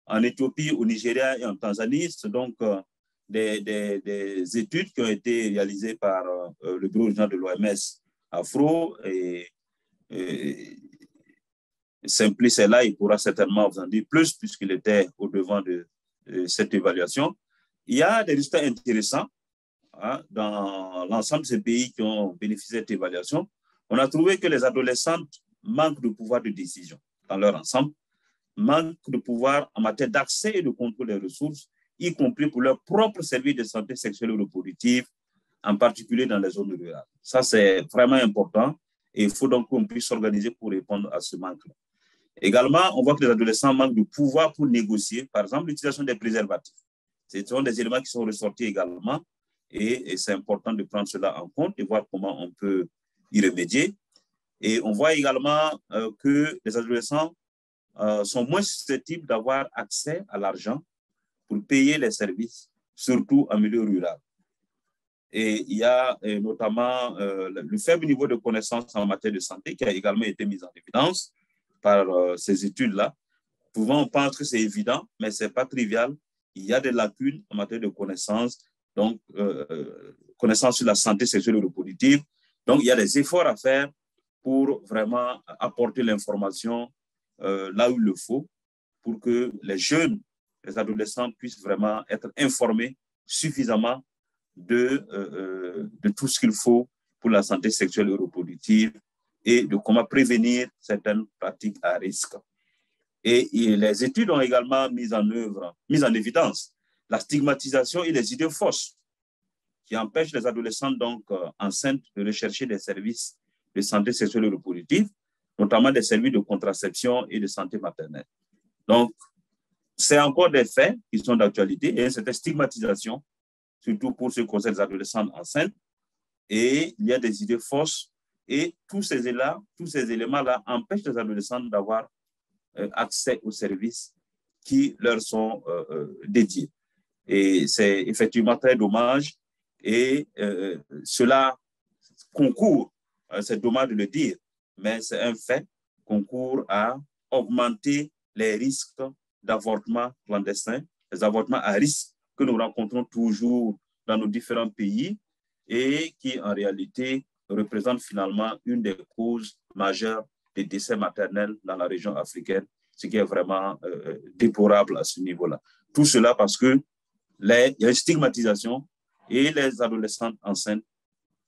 en Éthiopie, au Nigeria et en Tanzanie. Donc euh, des, études qui ont été réalisées par euh, le bureau régional de l'OMS Afro et Simplice est là, il pourra certainement vous en dire plus puisqu'il était au devant de, cette évaluation. Il y a des résultats intéressants hein, dans l'ensemble de ces pays qui ont bénéficié de cette évaluation on a trouvé que les adolescentes manquent de pouvoir de décision dans leur ensemble, manquent de pouvoir en matière d'accès et de contrôle des ressources, y compris pour leur propre service de santé sexuelle et reproductive, en particulier dans les zones rurales. Ça, c'est vraiment important et il faut donc qu'on puisse s'organiser pour répondre à ce manque-là. Également, on voit que les adolescents manquent de pouvoir pour négocier, par exemple, l'utilisation des préservatifs. Ce sont des éléments qui sont ressortis également et, c'est important de prendre cela en compte et voir comment on peut y remédier. Et on voit également euh, que les adolescents euh, sont moins susceptibles d'avoir accès à l'argent pour payer les services, surtout en milieu rural. Et il y a euh, notamment le faible niveau de connaissance en matière de santé qui a également été mis en évidence par ces études-là. Souvent, on pense que c'est évident, mais ce n'est pas trivial. Il y a des lacunes en matière de connaissances, donc connaissances sur la santé sexuelle et reproductive, donc, il y a des efforts à faire pour vraiment apporter l'information euh, là où il le faut, pour que les jeunes, les adolescents puissent vraiment être informés suffisamment de, euh, euh, de tout ce qu'il faut pour la santé sexuelle et reproductive et de comment prévenir certaines pratiques à risque. Et, les études ont également mis en œuvre, mis en évidence la stigmatisation et les idées fausses qui empêche les adolescents donc euh, enceintes de rechercher des services de santé sexuelle et reproductive, notamment des services de contraception et de santé maternelle. Donc, c'est encore des faits qui sont d'actualité et cette stigmatisation, surtout pour ce qui concerne les adolescents enceintes, et il y a des idées fausses et tous ces éléments, tous ces éléments-là empêchent les adolescents d'avoir euh, accès aux services qui leur sont euh, dédiés. Et c'est effectivement très dommage et euh, cela concourt, euh, c'est dommage de le dire, mais c'est un fait, concourt à augmenter les risques d'avortement clandestin, les avortements à risque que nous rencontrons toujours dans nos différents pays et qui en réalité représentent finalement une des causes majeures des décès maternels dans la région africaine, ce qui est vraiment euh, déplorable à ce niveau-là. Tout cela parce que il y a une stigmatisation et les adolescentes enceintes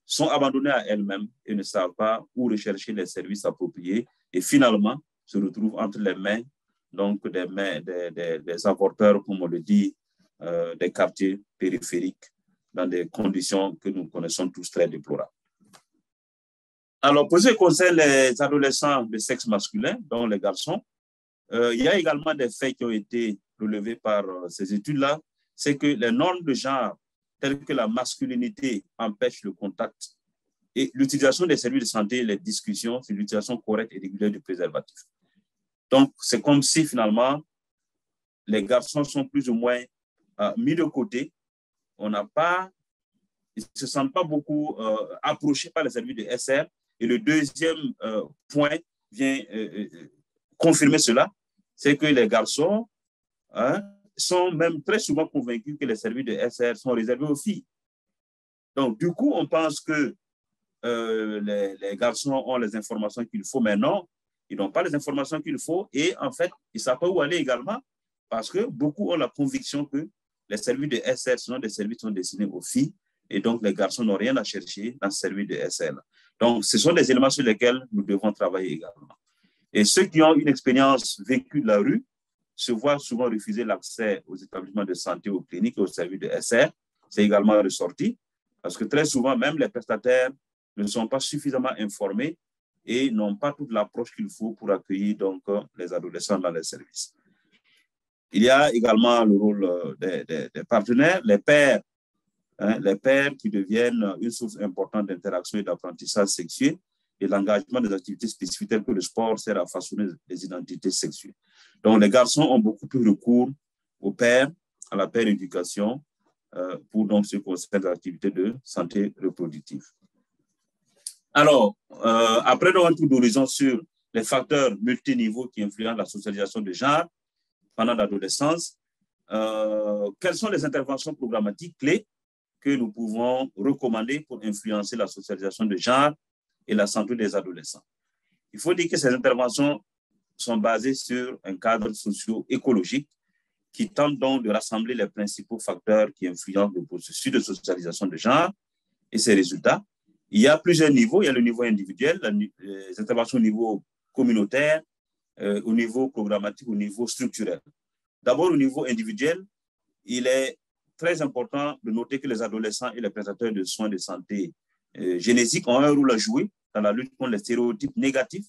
sont abandonnées à elles-mêmes et ne savent pas où rechercher les services appropriés et finalement se retrouvent entre les mains donc des, mains, des, des, avorteurs, comme on le dit, euh, des quartiers périphériques dans des conditions que nous connaissons tous très déplorables. Alors, pour ce qui concerne les adolescents de sexe masculin, dont les garçons, euh, il y a également des faits qui ont été relevés par euh, ces études-là, c'est que les normes de genre, telles que la masculinité, empêchent le contact et l'utilisation des services de santé, les discussions sur l'utilisation correcte et régulière du préservatif. Donc, c'est comme si finalement, les garçons sont plus ou moins euh, mis de côté. On n'a pas, ils ne se sentent pas beaucoup approchés par les services de SR. Et le deuxième euh, point vient confirmer cela, c'est que les garçons hein, sont même très souvent convaincus que les services de SR sont réservés aux filles. Donc, du coup, on pense que les, garçons ont les informations qu'il faut, mais non, ils n'ont pas les informations qu'il faut et en fait, ils ne savent pas où aller également parce que beaucoup ont la conviction que les services de SR sont des services sont destinés aux filles et donc les garçons n'ont rien à chercher dans ce service de SL. Donc, ce sont des éléments sur lesquels nous devons travailler également. Et ceux qui ont une expérience vécue de la rue se voient souvent refuser l'accès aux établissements de santé, aux cliniques et aux services de SR. C'est également ressorti parce que très souvent, même les prestataires ne sont pas suffisamment informés et n'ont pas toute l'approche qu'il faut pour accueillir donc les adolescents dans les services. Il y a également le rôle euh, des, partenaires, les pères, hein, les pères qui deviennent une source importante d'interaction et d'apprentissage sexuel et l'engagement des activités spécifiques telles que le sport sert à façonner les identités sexuelles. Donc, les garçons ont beaucoup plus recours aux pères, à la père éducation, euh, pour donc ce qui concerne l'activité de santé reproductive. Alors, euh, après un tour d'horizon sur les facteurs multiniveaux qui influencent la socialisation de genre pendant l'adolescence, euh, quelles sont les interventions programmatiques clés que nous pouvons recommander pour influencer la socialisation de genre et la santé des adolescents. Il faut dire que ces interventions sont basées sur un cadre socio-écologique qui tente donc de rassembler les principaux facteurs qui influencent le processus de socialisation de genre et ses résultats il y a plusieurs niveaux. Il y a le niveau individuel, les interventions au niveau communautaire, euh, au niveau programmatique, au niveau structurel. D'abord, au niveau individuel, il est très important de noter que les adolescents et les préstateurs de soins de santé euh, ont un rôle à jouer dans la lutte contre les stéréotypes négatifs,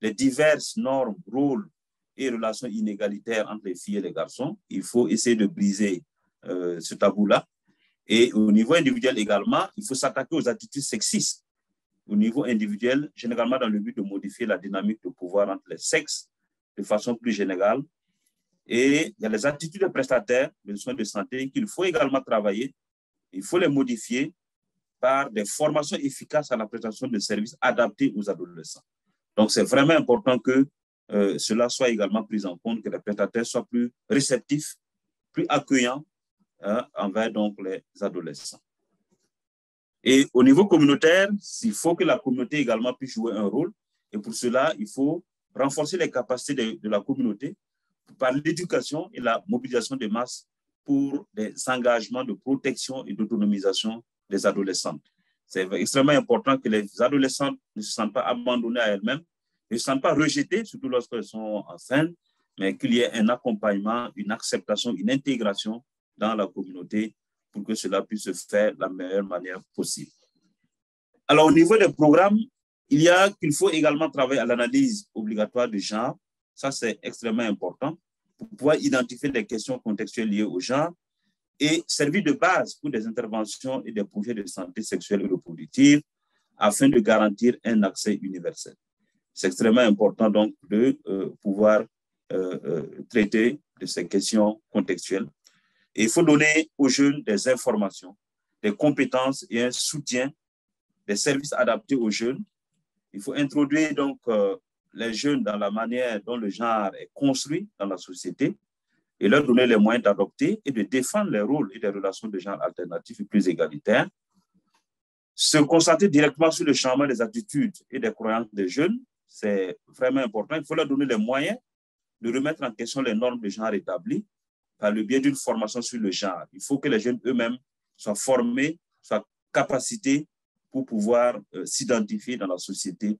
les diverses normes, rôles et relations inégalitaires entre les filles et les garçons. Il faut essayer de briser euh, ce tabou-là. Et au niveau individuel également, il faut s'attaquer aux attitudes sexistes. Au niveau individuel, généralement dans le but de modifier la dynamique de pouvoir entre les sexes de façon plus générale. Et il y a les attitudes de prestataires de soins de santé qu'il faut également travailler. Il faut les modifier par des formations efficaces à la prestation de services adaptés aux adolescents. Donc, c'est vraiment important que euh, cela soit également pris en compte, que les prestataires soient plus réceptifs, plus accueillants hein, envers donc les adolescents. Et au niveau communautaire, il faut que la communauté également puisse jouer un rôle. Et pour cela, il faut renforcer les capacités de la communauté par l'éducation et la mobilisation des masses pour des engagements de protection et d'autonomisation des adolescentes. C'est extrêmement important que les adolescentes ne se sentent pas abandonnées à elles-mêmes, ne se sentent pas rejetées, surtout lorsqu'elles sont enceintes, mais qu'il y ait un accompagnement, une acceptation, une intégration dans la communauté pour que cela puisse se faire de la meilleure manière possible. Alors, au niveau des programmes, il y a qu'il faut également travailler à l'analyse obligatoire du genre. Ça, c'est extrêmement important pour pouvoir identifier les questions contextuelles liées au genre et servir de base pour des interventions et des projets de santé sexuelle et reproductive afin de garantir un accès universel. C'est extrêmement important donc de euh, pouvoir euh, euh, traiter de ces questions contextuelles il faut donner aux jeunes des informations, des compétences et un soutien, des services adaptés aux jeunes. Il faut introduire donc les jeunes dans la manière dont le genre est construit dans la société et leur donner les moyens d'adopter et de défendre les rôles et les relations de genre alternatifs et plus égalitaires. Se concentrer directement sur le changement des attitudes et des croyances des jeunes, c'est vraiment important. Il faut leur donner les moyens de remettre en question les normes de genre établies par le biais d'une formation sur le genre. Il faut que les jeunes eux-mêmes soient formés, soient capacités pour pouvoir euh, s'identifier dans la société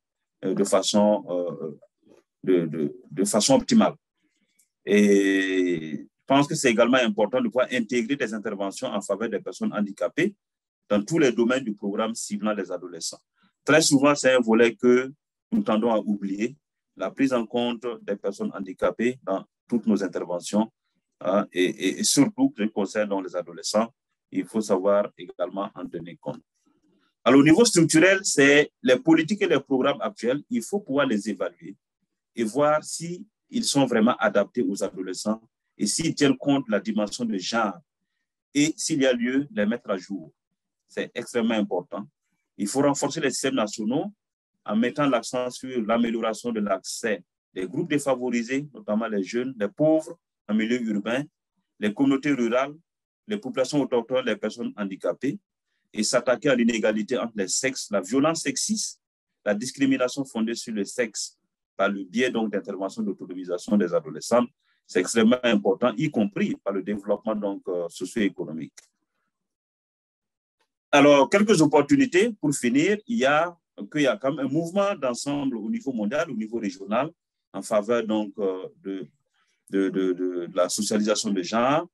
de, façon, euh, de, de, façon optimale. Et je pense que c'est également important de pouvoir intégrer des interventions en faveur des personnes handicapées dans tous les domaines du programme ciblant les adolescents. Très souvent, c'est un volet que nous tendons à oublier, la prise en compte des personnes handicapées dans toutes nos interventions hein, et, et, surtout qui concerne les adolescents, il faut savoir également en tenir compte. Alors, au niveau structurel, c'est les politiques et les programmes actuels, il faut pouvoir les évaluer et voir si sont vraiment adaptés aux adolescents et s'ils tiennent compte de la dimension de genre et s'il y a lieu, les mettre à jour. C'est extrêmement important. Il faut renforcer les systèmes nationaux en mettant l'accent sur l'amélioration de l'accès des groupes défavorisés, notamment les jeunes, les pauvres en milieu urbain, les communautés rurales, les populations autochtones, les personnes handicapées, et s'attaquer à l'inégalité entre les sexes, la violence sexiste, la discrimination fondée sur le sexe par le biais donc d'intervention d'autonomisation des adolescents, c'est extrêmement important, y compris par le développement donc euh, socio-économique. Alors, quelques opportunités pour finir. Il y a qu'il y a quand même un mouvement d'ensemble au niveau mondial, au niveau régional, en faveur donc euh, de, de, de, de, la socialisation de genre.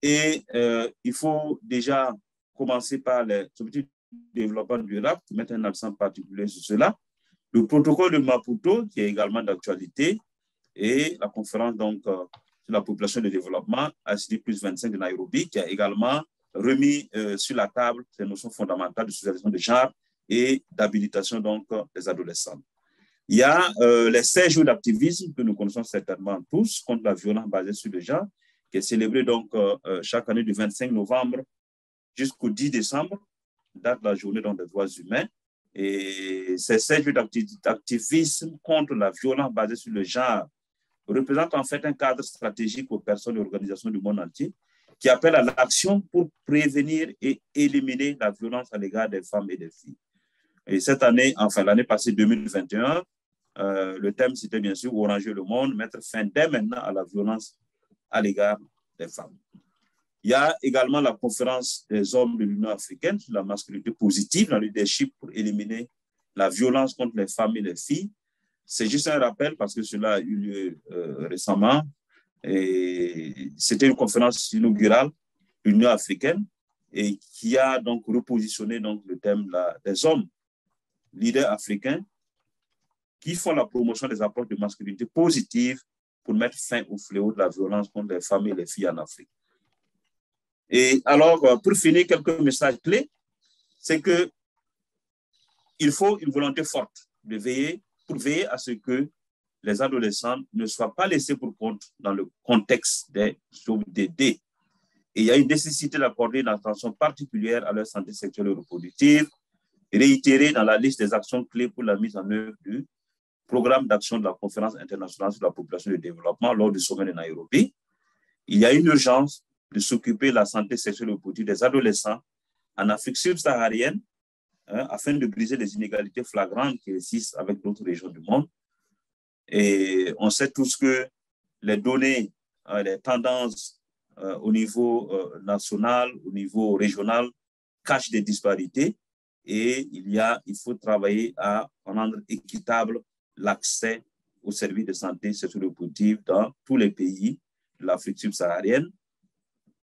Et euh, il faut déjà commencer par les objectifs de développement durable, mettre un accent particulier sur cela. Le protocole de Maputo, qui est également d'actualité, et la conférence donc, euh, sur la population de développement, ACD plus 25 de Nairobi, qui a également remis euh, sur la table ces notions fondamentales de socialisation de genre et d'habilitation donc des adolescents. Il y a euh, les 16 jours d'activisme que nous connaissons certainement tous contre la violence basée sur le genre, qui est célébré donc chaque année du 25 novembre jusqu'au 10 décembre, date de la journée donc, des droits humains. Et ces 16 jours d'activisme contre la violence basée sur le genre représente en fait un cadre stratégique aux personnes et organisations du monde entier qui appelle à l'action pour prévenir et éliminer la violence à l'égard des femmes et des filles. Et cette année, enfin l'année passée 2021, euh, le thème c'était bien sûr Oranger le monde, mettre fin dès maintenant à la violence à l'égard des femmes. Il y a également la conférence des hommes de l'Union africaine sur la masculinité positive, la leadership pour éliminer la violence contre les femmes et les filles. C'est juste un rappel parce que cela a eu lieu euh, récemment. C'était une conférence inaugurale de l'Union africaine et qui a donc repositionné donc le thème des hommes leaders africains qui font la promotion des approches de masculinité positive pour mettre fin au fléau de la violence contre les femmes et les filles en Afrique. Et alors, euh, pour finir, quelques messages clés, c'est que il faut une volonté forte de veiller pour veiller à ce que les adolescents ne soient pas laissés pour compte dans le contexte des DD. Et il y a une nécessité d'accorder une attention particulière à leur santé sexuelle et reproductive, réitérée dans la liste des actions clés pour la mise en œuvre du programme d'action de la conférence internationale sur la population de développement lors du sommet de Nairobi. Il y a une urgence de s'occuper de la santé sexuelle et reproductive des adolescents en Afrique subsaharienne hein, afin de briser les inégalités flagrantes qui existent avec d'autres régions du monde. Et on sait tous que les données, hein, les tendances euh, au niveau euh, national, au niveau régional, cachent des disparités et il, y a, il faut travailler à rendre équitable l'accès aux services de santé sexuelle et reproductive dans tous les pays de l'Afrique subsaharienne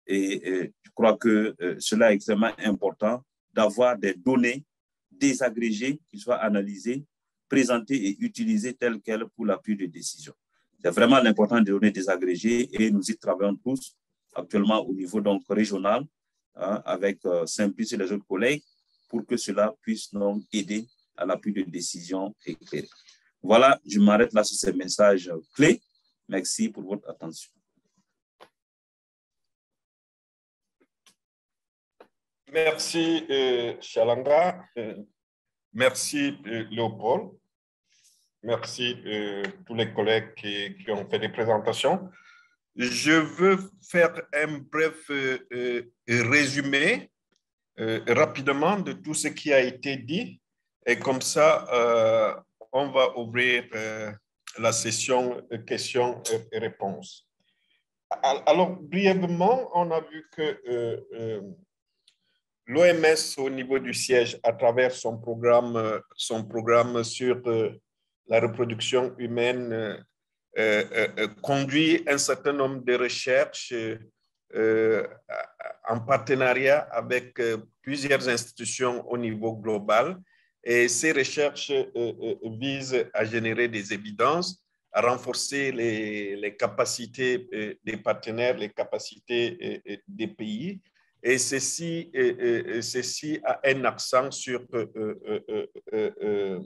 et, je crois que euh, cela est extrêmement important d'avoir des données désagrégées qui soient analysées, présentées et utilisées telles quelles pour l'appui de décisions. C'est vraiment l'important des données désagrégées et nous y travaillons tous actuellement au niveau donc régional hein, avec euh, et les autres collègues pour que cela puisse donc aider à l'appui de décisions éclairées. Voilà, je m'arrête là sur ces messages clés. Merci pour votre attention. Merci, euh, Shalanga. Euh, merci, euh, Léopold. Merci euh, tous les collègues qui, qui, ont fait des présentations. Je veux faire un bref résumé rapidement de tout ce qui a été dit. Et comme ça, on va ouvrir la session questions et réponses. Alors, brièvement, on a vu que L'OMS, au niveau du siège, à travers son programme, programme sur euh, la reproduction humaine, euh, euh, conduit un certain nombre de recherches en partenariat avec plusieurs institutions au niveau global Et ces recherches euh, euh, visent à générer des évidences, à renforcer les, capacités euh, des partenaires, les capacités euh, euh, des pays. Et ceci, a un accent sur euh, euh,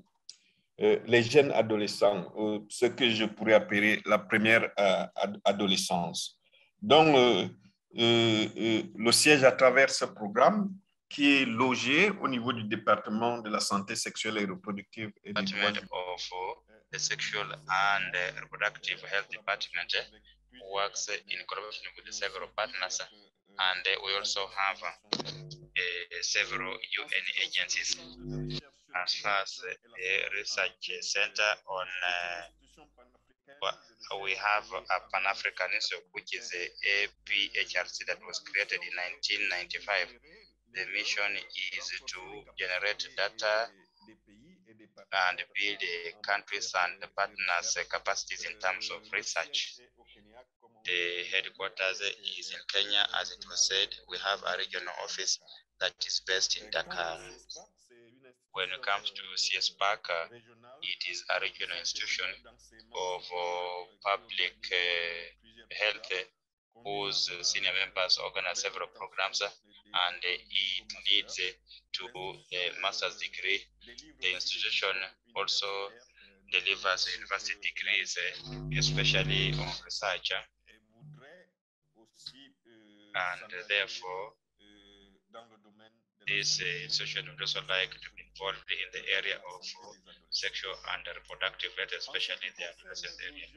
euh, les jeunes adolescents, ce que je pourrais appeler la première ad- adolescence. Donc, le siège à travers ce programme qui est logé au niveau du département de la santé sexuelle et reproductive et Department of Sexual and Reproductive works in collaboration with several partners, and we also have uh, several UN agencies. As far as the research center on, uh, we have a Pan-African Institute, which is a APHRC that was created in 1995. The mission is to generate data and build uh, countries and partners' capacities in terms of research. The headquarters is in Kenya, as it was said. We have a regional office that is based in Dakar. When it comes to CS Park, uh, it is a regional institution of uh, public uh, health uh, whose senior members organize several programs uh, and it leads to a master's degree. The institution also delivers university degrees, especially on research. And uh, therefore, this uh, institution would also like to be involved in the area of sexual and reproductive health, especially the adolescent area.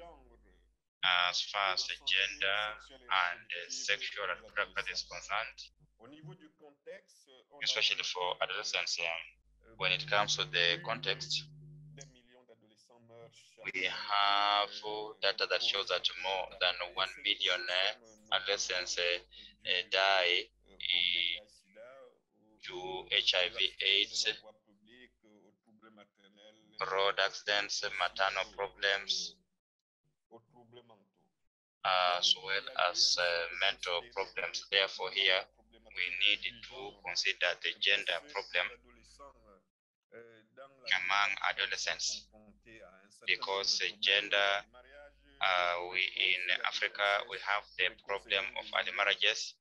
As far as gender and sexual and reproductive health is concerned, especially for adolescents, when it comes to the context, we have data that shows that more than 1 million uh, adolescents uh, uh, die eh, to HIV AIDS, road accidents, maternal problems, as well as uh, mental problems. Therefore, here we need to consider the gender problem among adolescents. because gender uh, we in Africa we have the problem of early marriages.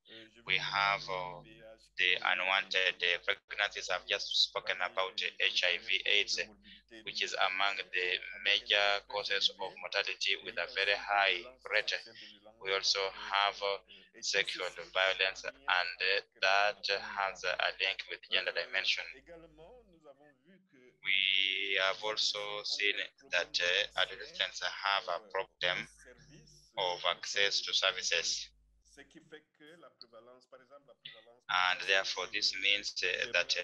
We have uh, the unwanted uh, pregnancies. I've just spoken about HIV/AIDS, which is among the major causes of mortality with a very high rate. We also have uh, sexual violence, and uh, that has a link with gender dimension. We have also seen that uh, adolescents have a problem of access to services. And therefore, this means uh, that uh,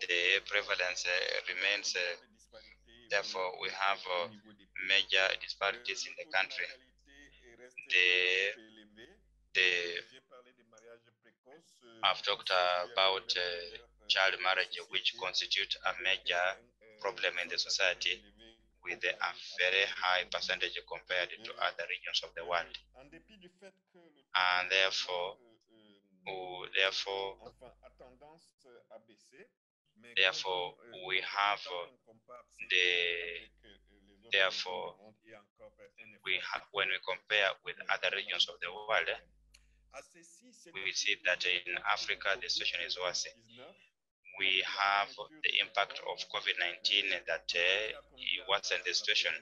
the prevalence uh, remains. uh, therefore, we have uh, major disparities in the country. The, the, I've talked about child marriage, which constitute a major problem in the society with a very high percentage compared to other regions of the world. And therefore, oh, therefore, therefore, we have the, therefore, we have, when we compare with other regions of the world, we see that in Africa, the situation is worse. We have the impact of COVID-19 that uh, worsened the situation,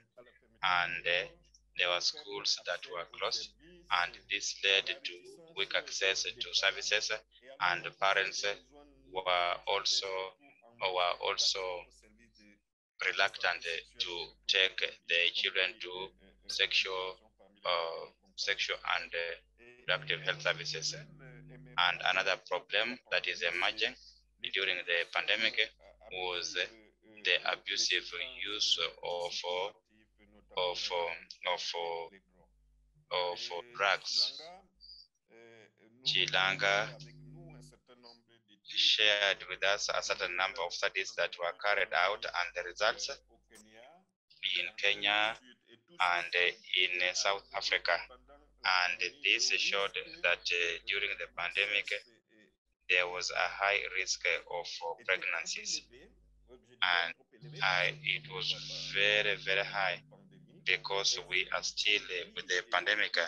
and uh, there were schools that were closed, and this led to weak access to services, and parents were also were also reluctant to take their children to sexual uh, sexual and uh, reproductive health services. And another problem that is emerging during the pandemic was the abusive use of of of of drugs. Chilanga shared with us a certain number of studies that were carried out and the results in Kenya and in South Africa. And this showed that uh, during the pandemic, there was a high risk uh, of pregnancies. and I, it was very, very high because we are still uh, with the pandemic uh,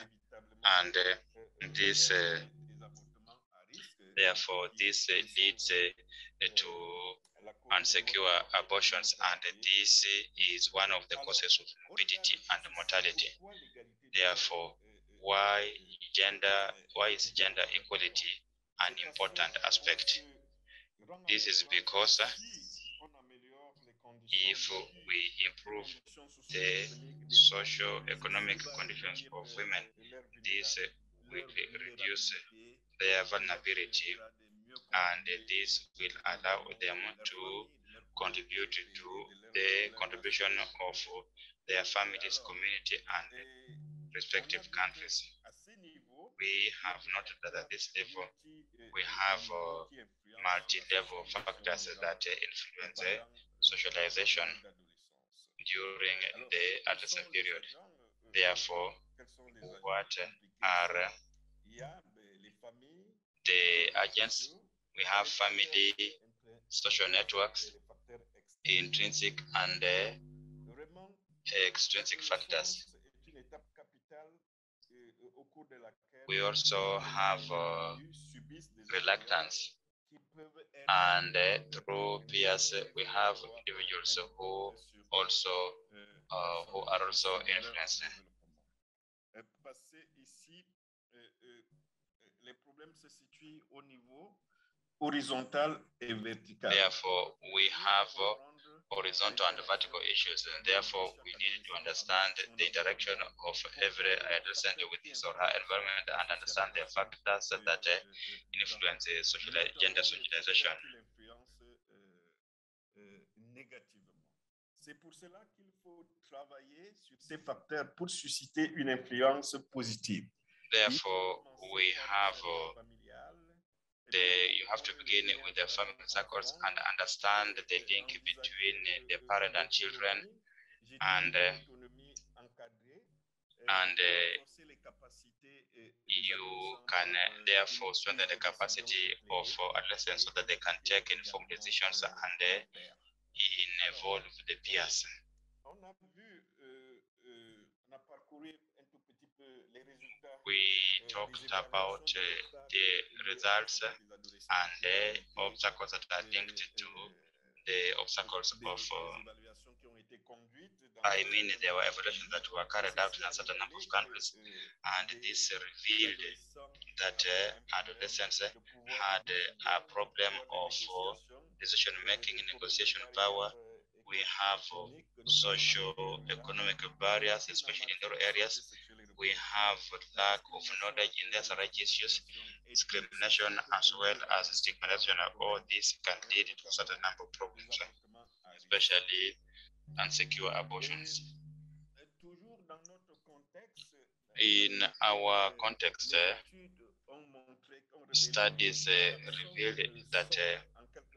and uh, uh, this, uh, therefore, this uh, leads uh, to unsecure abortions and this is one of the causes of morbidity and mortality. Therefore, why gender, why is gender equality an important aspect? This is because if we improve the socio-economic conditions of women, this will reduce their vulnerability and this will allow them to contribute to the contribution of their families, community, and respective countries. We have noted that at this level, we have uh, multi-level factors that influence uh, socialization during the adolescent period. Therefore, what are the agents? We have family, social networks, intrinsic and uh, extrinsic factors. We also have uh, reluctance and uh, through peers we have individuals who also uh, who are also influenced. horizontal et vertical. Therefore, we have uh, horizontal and vertical issues, and therefore we need to understand the interaction of every adolescent with his or her environment and understand the factors that uh, influence uh, social, gender socialization. C'est pour cela qu'il faut travailler sur ces facteurs pour susciter une influence positive. Therefore, we have uh, the, you have to begin with the family circles and understand the link between the parent and children and uh, and uh, you can uh, therefore strengthen the capacity of adolescents so that they can take informed decisions and involve the peers. We talked about uh, the results and the obstacles that are linked to the obstacles of, uh, I mean, there were evaluations that were carried out in a certain number of countries, and this revealed that uh, adolescents had a problem of decision-making and negotiation power. We have social, economic barriers, especially in rural areas, we have lack of knowledge in these rights issues, discrimination, as well as stigmatization. All this can lead to a certain number of problems, especially unsecure abortions. In our context, uh, studies uh, revealed that uh,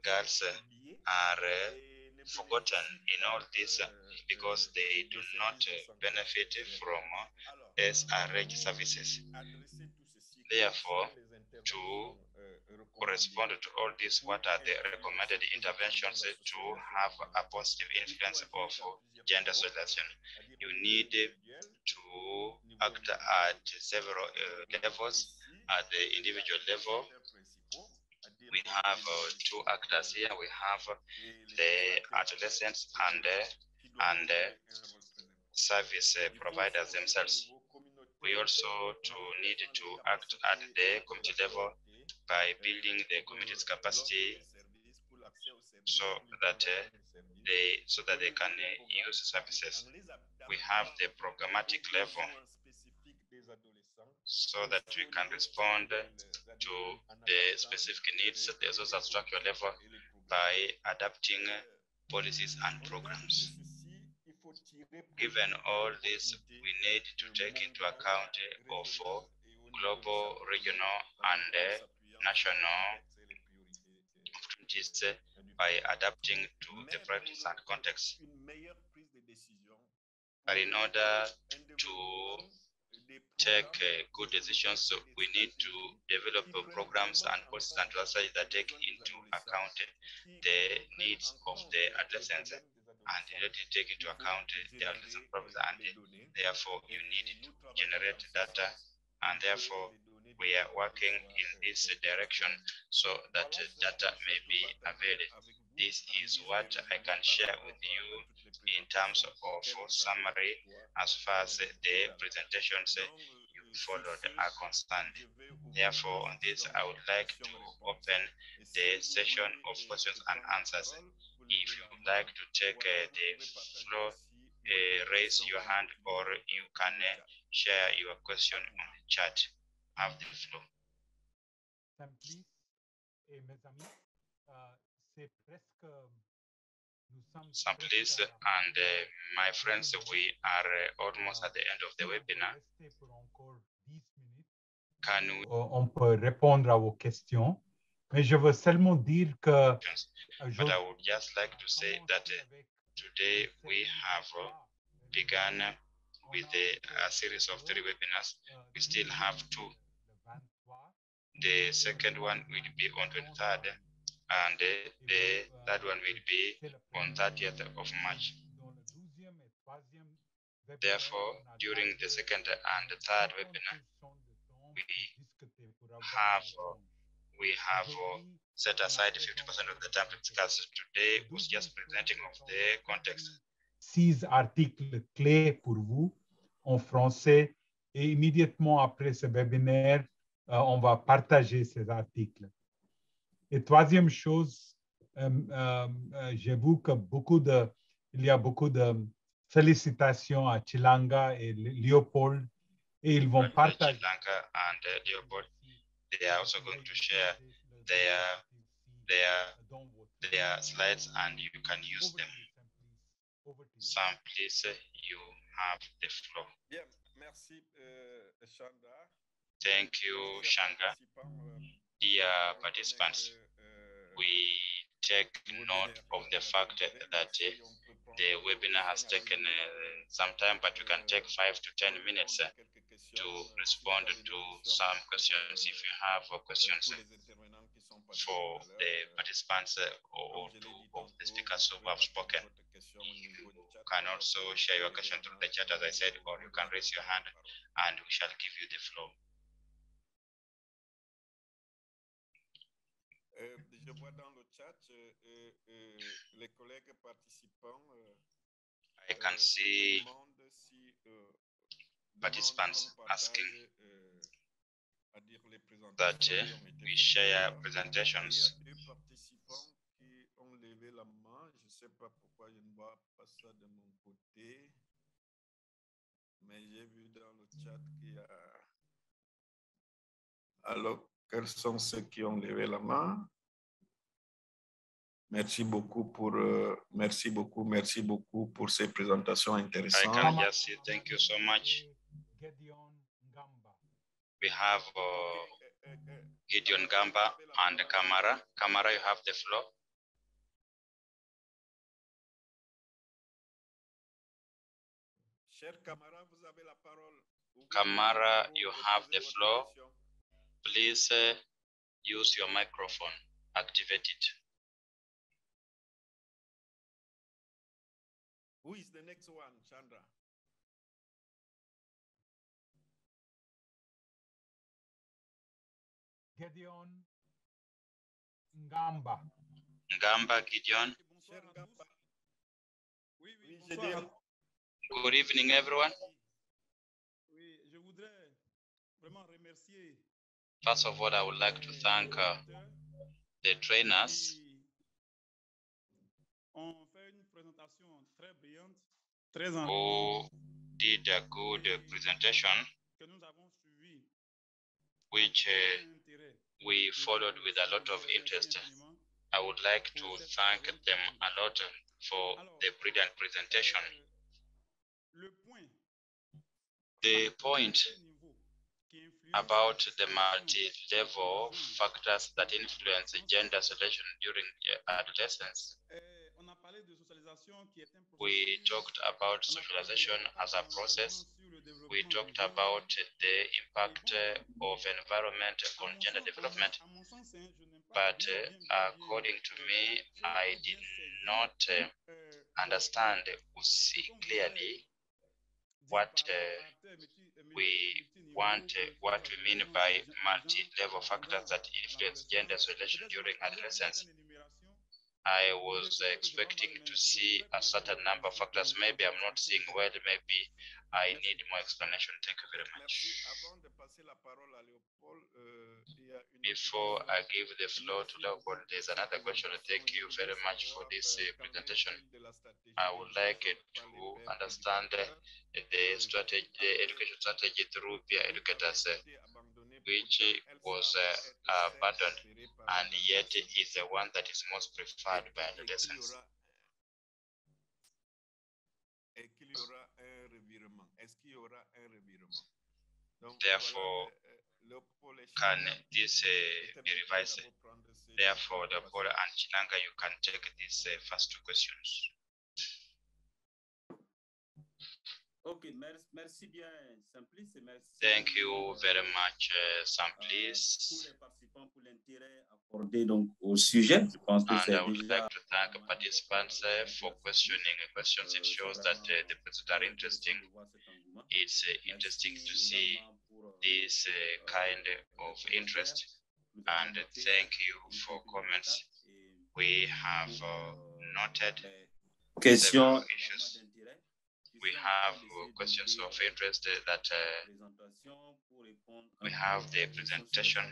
girls are forgotten in all this because they do not benefit from SRH services. Therefore, to correspond to all this, what are the recommended interventions to have a positive influence of gender selection? You need to act at several uh, levels. At the individual level, we have uh, two actors here. We have the adolescents and uh, and service providers themselves we also to need to act at the community level by building the community's capacity so that uh, they so that they can uh, use services. We have the programmatic level so that we can respond to the specific needs at the social structural level by adapting policies and programs. Given all this, we need to take into account eh, of global, regional, and eh, national opportunities eh, by adapting to the practice and context. But in order to take uh, good decisions. So we need to develop uh, programs and policies and strategies that take into account the needs of the adolescents and let take into account the adolescent problems and therefore you need to generate data and therefore we are working in this direction so that data may be available. This is what I can share with you in terms of summary as far as the presentations you followed are concerned. Therefore, on this, I would like to open the session of questions and answers. If you would like to take uh, the floor, uh, raise your hand or you can uh, share your question on the chat. Have the floor. Simplice et mes amis, euh, c'est presque. Simplice presque à- and uh, my friends, we are uh, almost at the end of the webinar. Restez pour encore 10 minutes. Can we Euh, On peut répondre à vos questions, mais je veux seulement dire que. euh, but I would just like to say that uh, today we have uh, begun with a, a series of three webinars. We still have two. The second one will be on 23rd and the third one will be on 30th of March. Therefore, during the second and the third webinar, we have, uh, we have uh, set aside 50% of the time to discuss. Today was just presenting of the context. six articles clés pour vous en français et immédiatement après ce webinaire, euh, on va partager ces articles. Et troisième chose, euh, euh, euh, j'avoue que beaucoup de, il y a beaucoup de félicitations à Chilanga et Léopold et ils vont partager. Lanka and uh, Leopold, they are also going to share their their their slides and you can use them. Some please you have the floor. Bien, merci, euh, Chandra. Thank you, Shanga. Dear participants, we take note of the fact that the webinar has taken uh, some time, but you can take five to 10 minutes to respond to some questions if you have questions for the participants or two of the speakers who have spoken. You can also share your question through the chat, as I said, or you can raise your hand and we shall give you the floor. Euh, je vois dans le chat euh, euh, euh, les collègues participants euh, I can euh, see euh, participants asking partage, euh, à dire les that présentations uh, qui ont été we faites share tout à l'heure. presentations. Il y a deux participants qui ont levé la main. Je ne sais pas pourquoi je ne vois pas ça de mon côté. Mais j'ai vu dans le chat qu'il y a. Alors, quels sont ceux qui ont levé la main? Merci beaucoup pour, euh, merci beaucoup, merci beaucoup pour ces présentations I intéressantes. can just say thank you so much. Gedeon Ngamba. We have uh, Gideon Gamba and Kamara. Kamara, you have the floor. Cher camarade, vous avez la parole. Ouvrez Kamara, you have the floor. Please uh, use your microphone. Activate it. Who is the next one, Chandra? Gedeon Ngamba. Gamba Gideon. Good evening, everyone. Oui, je voudrais vraiment remercier First of all, I would like to thank uh, the trainers qui ont fait une présentation très brillante, très en who did a good uh, presentation, que nous avons suivi. which uh, avec grand intérêt. We followed with a lot of interest. I would like to thank them a lot for the brilliant presentation. The point about the multi-level factors that influence gender selection during adolescence. We talked about socialization as a process. We talked about the impact of environment on gender development. But uh, according to me, I did not uh, understand clearly what uh, we want, uh, what we mean by multi-level factors that influence gender selection during adolescence. I was expecting to see a certain number of factors. Maybe I'm not seeing well. Maybe I need more explanation. Thank you very much. Before I give the floor to Leopold, there's another question. Thank you very much for this uh, presentation. I would like uh, to understand uh, the strategy, the education strategy through peer educators, which was uh, abandoned and yet is the one that is most preferred by adolescents. Therefore, can this uh, be revised? Therefore, the Paul and Chilanga, you can take these uh, first two questions. Okay, merci, merci bien, Simplice, merci. Thank you very much, uh, Simplice. accordé donc au sujet. Je pense que And I would like to thank participants uh, for questioning questions. It shows that uh, the questions are interesting. It's uh, interesting to see this uh, kind of interest. And thank you for comments. We have uh, noted question issues. We have uh, questions of interest uh, that uh, we have the presentation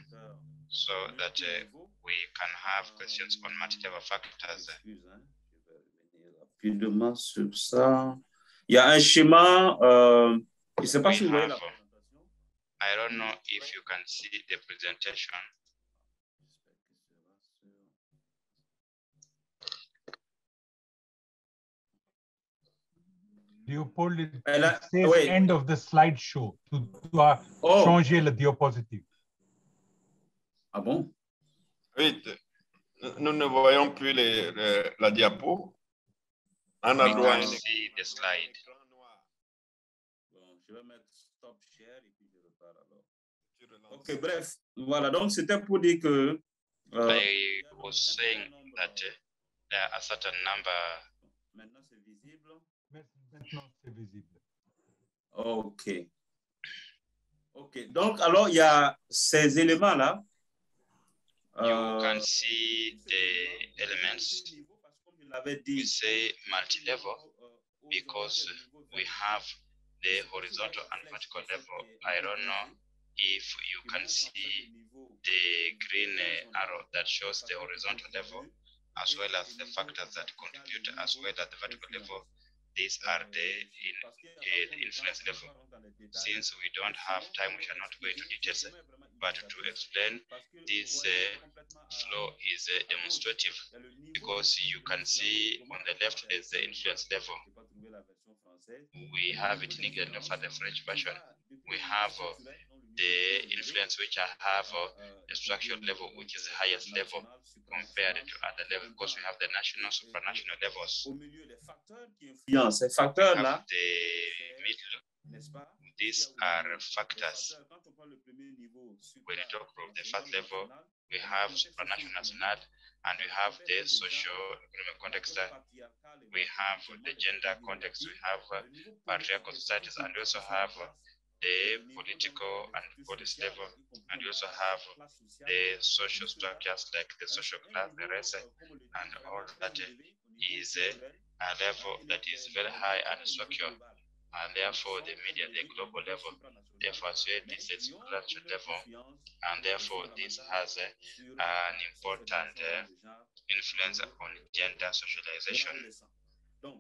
so that uh, we can have questions on multi-level factors. rapidement sur ça. Il y a un schéma, euh, je ne sais pas si vous voyez la I don't know if you can see the presentation. Elle a- it says oui. end of the slideshow. Tu dois Oh. changer le diapositive. Ah bon? Oui, nous ne voyons plus les, les- la diapo. On a We droit à can une- see the slide. Bon, je vais mettre stop share et puis je repars alors. Ok, bref, voilà, donc c'était pour dire que. euh, I was saying that uh, there are a certain number. Maintenant, c'est visible. Ok. Ok, donc alors il y a ces éléments-là. You can see the elements. We say multi-level because we have the horizontal and vertical level. I don't know if you can see the green arrow that shows the horizontal level as well as the factors that contribute as well as the vertical level. These are the, in, uh, influence level. Since we don't have time, we shall not go into details, but to explain this uh, flow is uh, demonstrative because you can see on the left is the influence level. We have it in English for the French version. We have uh, the influence which I have uh, the structural level, which is the highest level compared to other levels, because we have the national, supranational levels. Au milieu des facteurs qui influencent. Ces We have the middle. These are factors. Quand on prend le When you talk of the first level, we have supranational national, and we have the social economic context. We have the gender context. We have uh, patriarchal societies, and we also have uh, the political and police level, and we also have the social structures like the social class, the race, and all that is a level that is very high and secure, and therefore the media, the global level, therefore this is cultural level, and therefore this has uh, an important uh, influence on gender socialization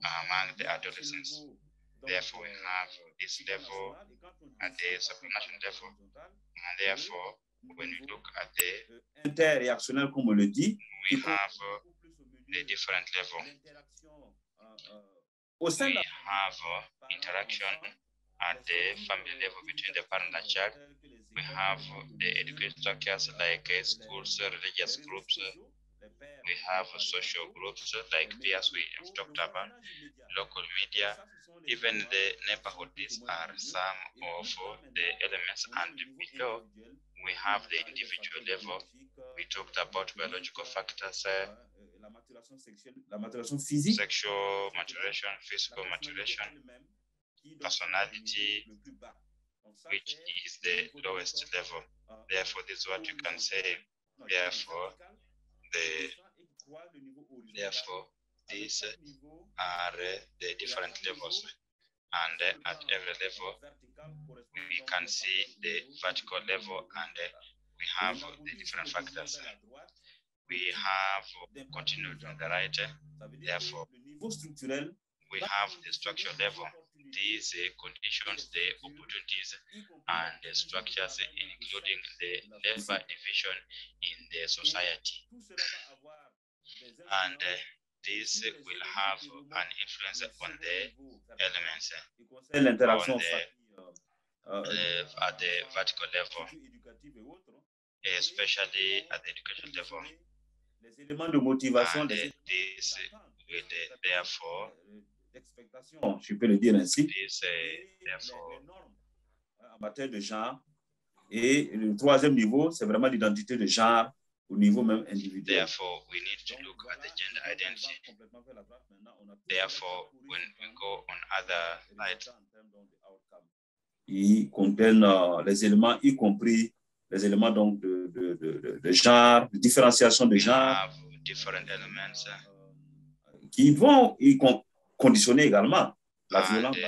among the adolescents. Therefore, we have this level at the supranational level, and therefore, when we look at the, interréactionnel, comme on le dit, we have the different level. We de have interaction at the family level between the parent and child. We have the education structures like uh, schools, religious groups. We have social groups like peers we have talked about, local media. Even the neighborhoods are some of the elements, and below we have the individual level. We talked about biological factors, uh, sexual maturation, physical maturation, personality, which is the lowest level. Therefore, this is what you can say. Therefore, the therefore these are uh, the different levels, and uh, at every level we can see the vertical level, and uh, we have the different factors. We have continued on the right. Therefore, we have the structure level. these uh, conditions, the opportunities and the structures, including the labor division in the society. And uh, this will have an influence on the elements on the, uh, at the vertical level, especially at the education level. les éléments de motivation, And uh, this will uh, therefore, je peux le dire ainsi, this uh, therefore euh, en matière de genre. Et le troisième niveau, c'est vraiment l'identité de genre au niveau même individuel. Therefore, we need to look at the gender identity. Therefore, when we go on other sides, Ils contiennent euh, les éléments, y compris les éléments donc de, de, de, de- genre, de différenciation de genre, different elements, uh, qui vont y con- conditionner également la violence. uh,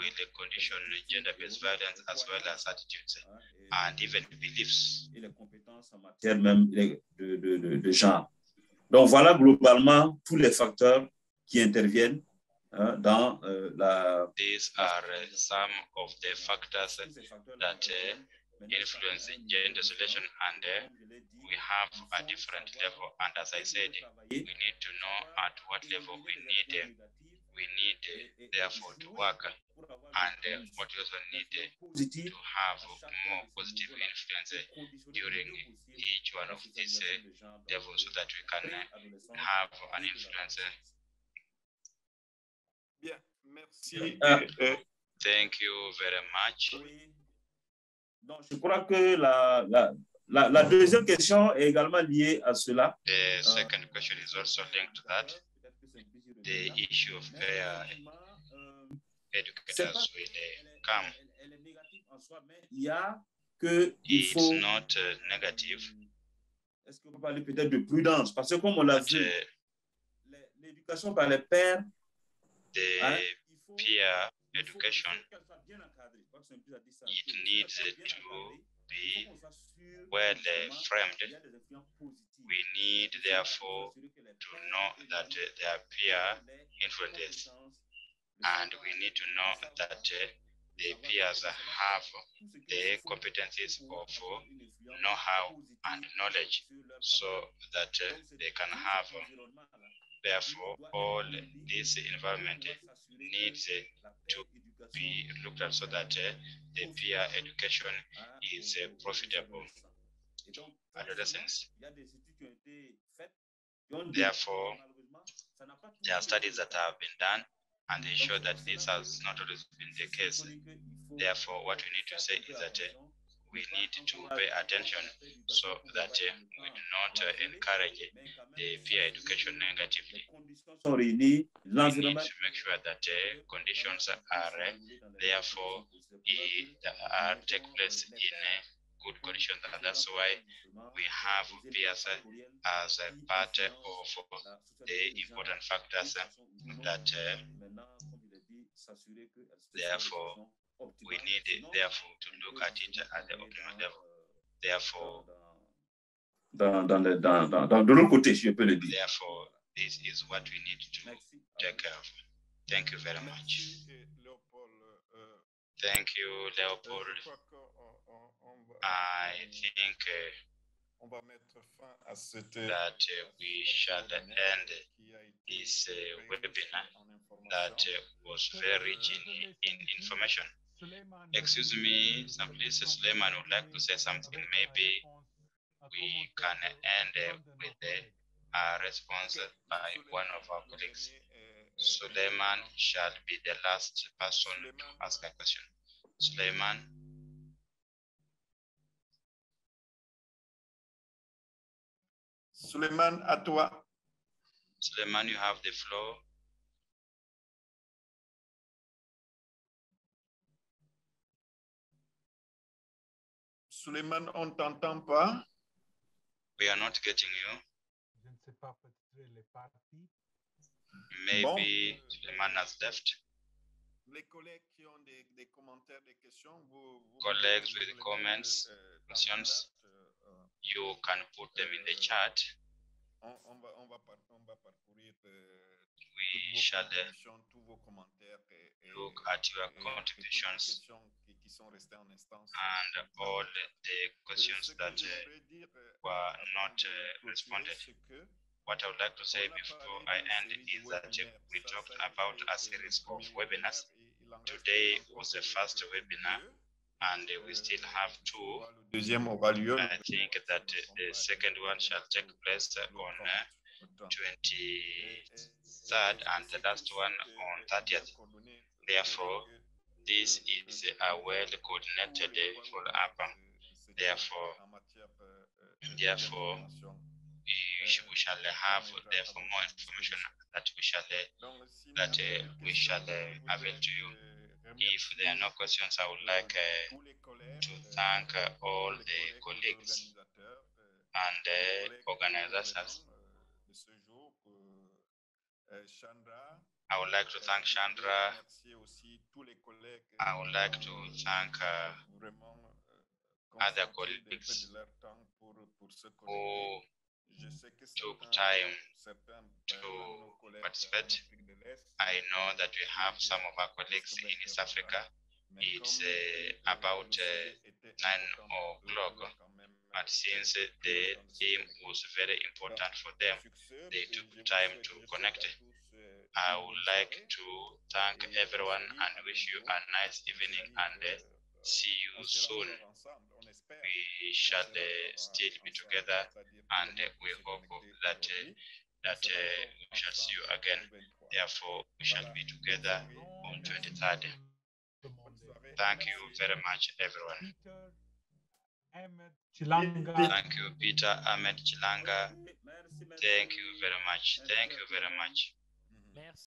will condition gender-based violence as well as attitudes and even beliefs. et les compétences en matière même de, de, de, de- genre. Donc voilà globalement tous les facteurs qui interviennent hein, dans euh, la These are some of the factors that uh, influence gender selection, and uh, we have a different level. And as I said, we need to know at what level we need uh, we need therefore to work, and uh, what we also need uh, to have more positive influence uh, during each one of these uh, levels, so that we can uh, have an influence. Bien, merci. Ah. euh, euh, Thank you very much. Donc, je crois que la, la, la, la deuxième question est également liée à cela. The second question is also linked to that the issue of prayer educators will come. It's not uh, negative. Est-ce qu'on peut parler peut-être de prudence? Parce que comme on l'a dit, euh, l'éducation par les pères, the hein, peer education, it needs to be well framed We need therefore to know that uh, there are peer influences, and we need to know that uh, the peers have the competencies of know-how and knowledge, so that uh, they can have. Therefore, all this environment needs to be looked at so that uh, the peer education is uh, profitable. Adolescents. Therefore, there are studies that have been done and they show that this has not always been the case. Therefore, what we need to say is that uh, we need to pay attention so that uh, we do not uh, encourage the peer education negatively. We need to make sure that uh, conditions are therefore are take place in good condition, And that's why we have peers uh, as a part of the important factors uh, that uh, therefore we need therefore to look at it at the optimal level. Therefore, dans, dans, le- dans, dans, dans- de l'autre côté, si je peux le dire. therefore, this is what we need to take care of. Thank you very much. merci, Léopold. euh, Thank you, Leopold. crois qu'on on- on va- I think uh, that uh, we should end this uh, webinar that was very rich in, in information. Excuse me, Simplice Suleiman would like to say something. Maybe we can end with a response by one of our colleagues. Suleiman shall be the last person to ask a question. Suleiman. Suleiman, à toi. Suleiman, you have the floor. Suleiman, on t'entend pas. We are not getting you. Je ne sais pas, peut-être est. Maybe Suleiman has left. Les collègues qui ont des, des commentaires, des questions, vous, vous with comments, euh, questions, euh, you can put them in the chat. on, on va, on, va par- on va parcourir euh, We shall eh, contributions, tous vos commentaires et, et- look at your et toutes les contributions questions qui, qui sont restées en instance. and all the questions that were not uh, responded. What I would like to say before I end is that we talked about a series of webinars. webinaire et il en reste Today was the first webinar. And uh, we still have two. Deuxième aura lieu I think that uh, the second one shall take place uh, on uh, 23rd and the last one on 30th. Therefore, this is a well coordinated uh, follow-up. Therefore, therefore, we, shall have therefore more information that we shall uh, that uh, we shall uh, avail to you. If there are no questions, I would like uh, to thank uh, all the colleagues and uh, organizers. I would like to thank Chandra. I would like to thank uh, other colleagues who took time to participate. I know that we have some of our colleagues in East Africa. It's uh, about uh, nine o'clock, but since the theme was very important for them, they took time to connect. I would like to thank everyone and wish you a nice evening and uh, see you soon. We shall still be together and we hope that uh, that uh, we shall see you again. Therefore, we shall be together on 23rd. Thank you very much, everyone. Thank you, Peter Ahmed Chilanga. Thank you very much. Thank you very much.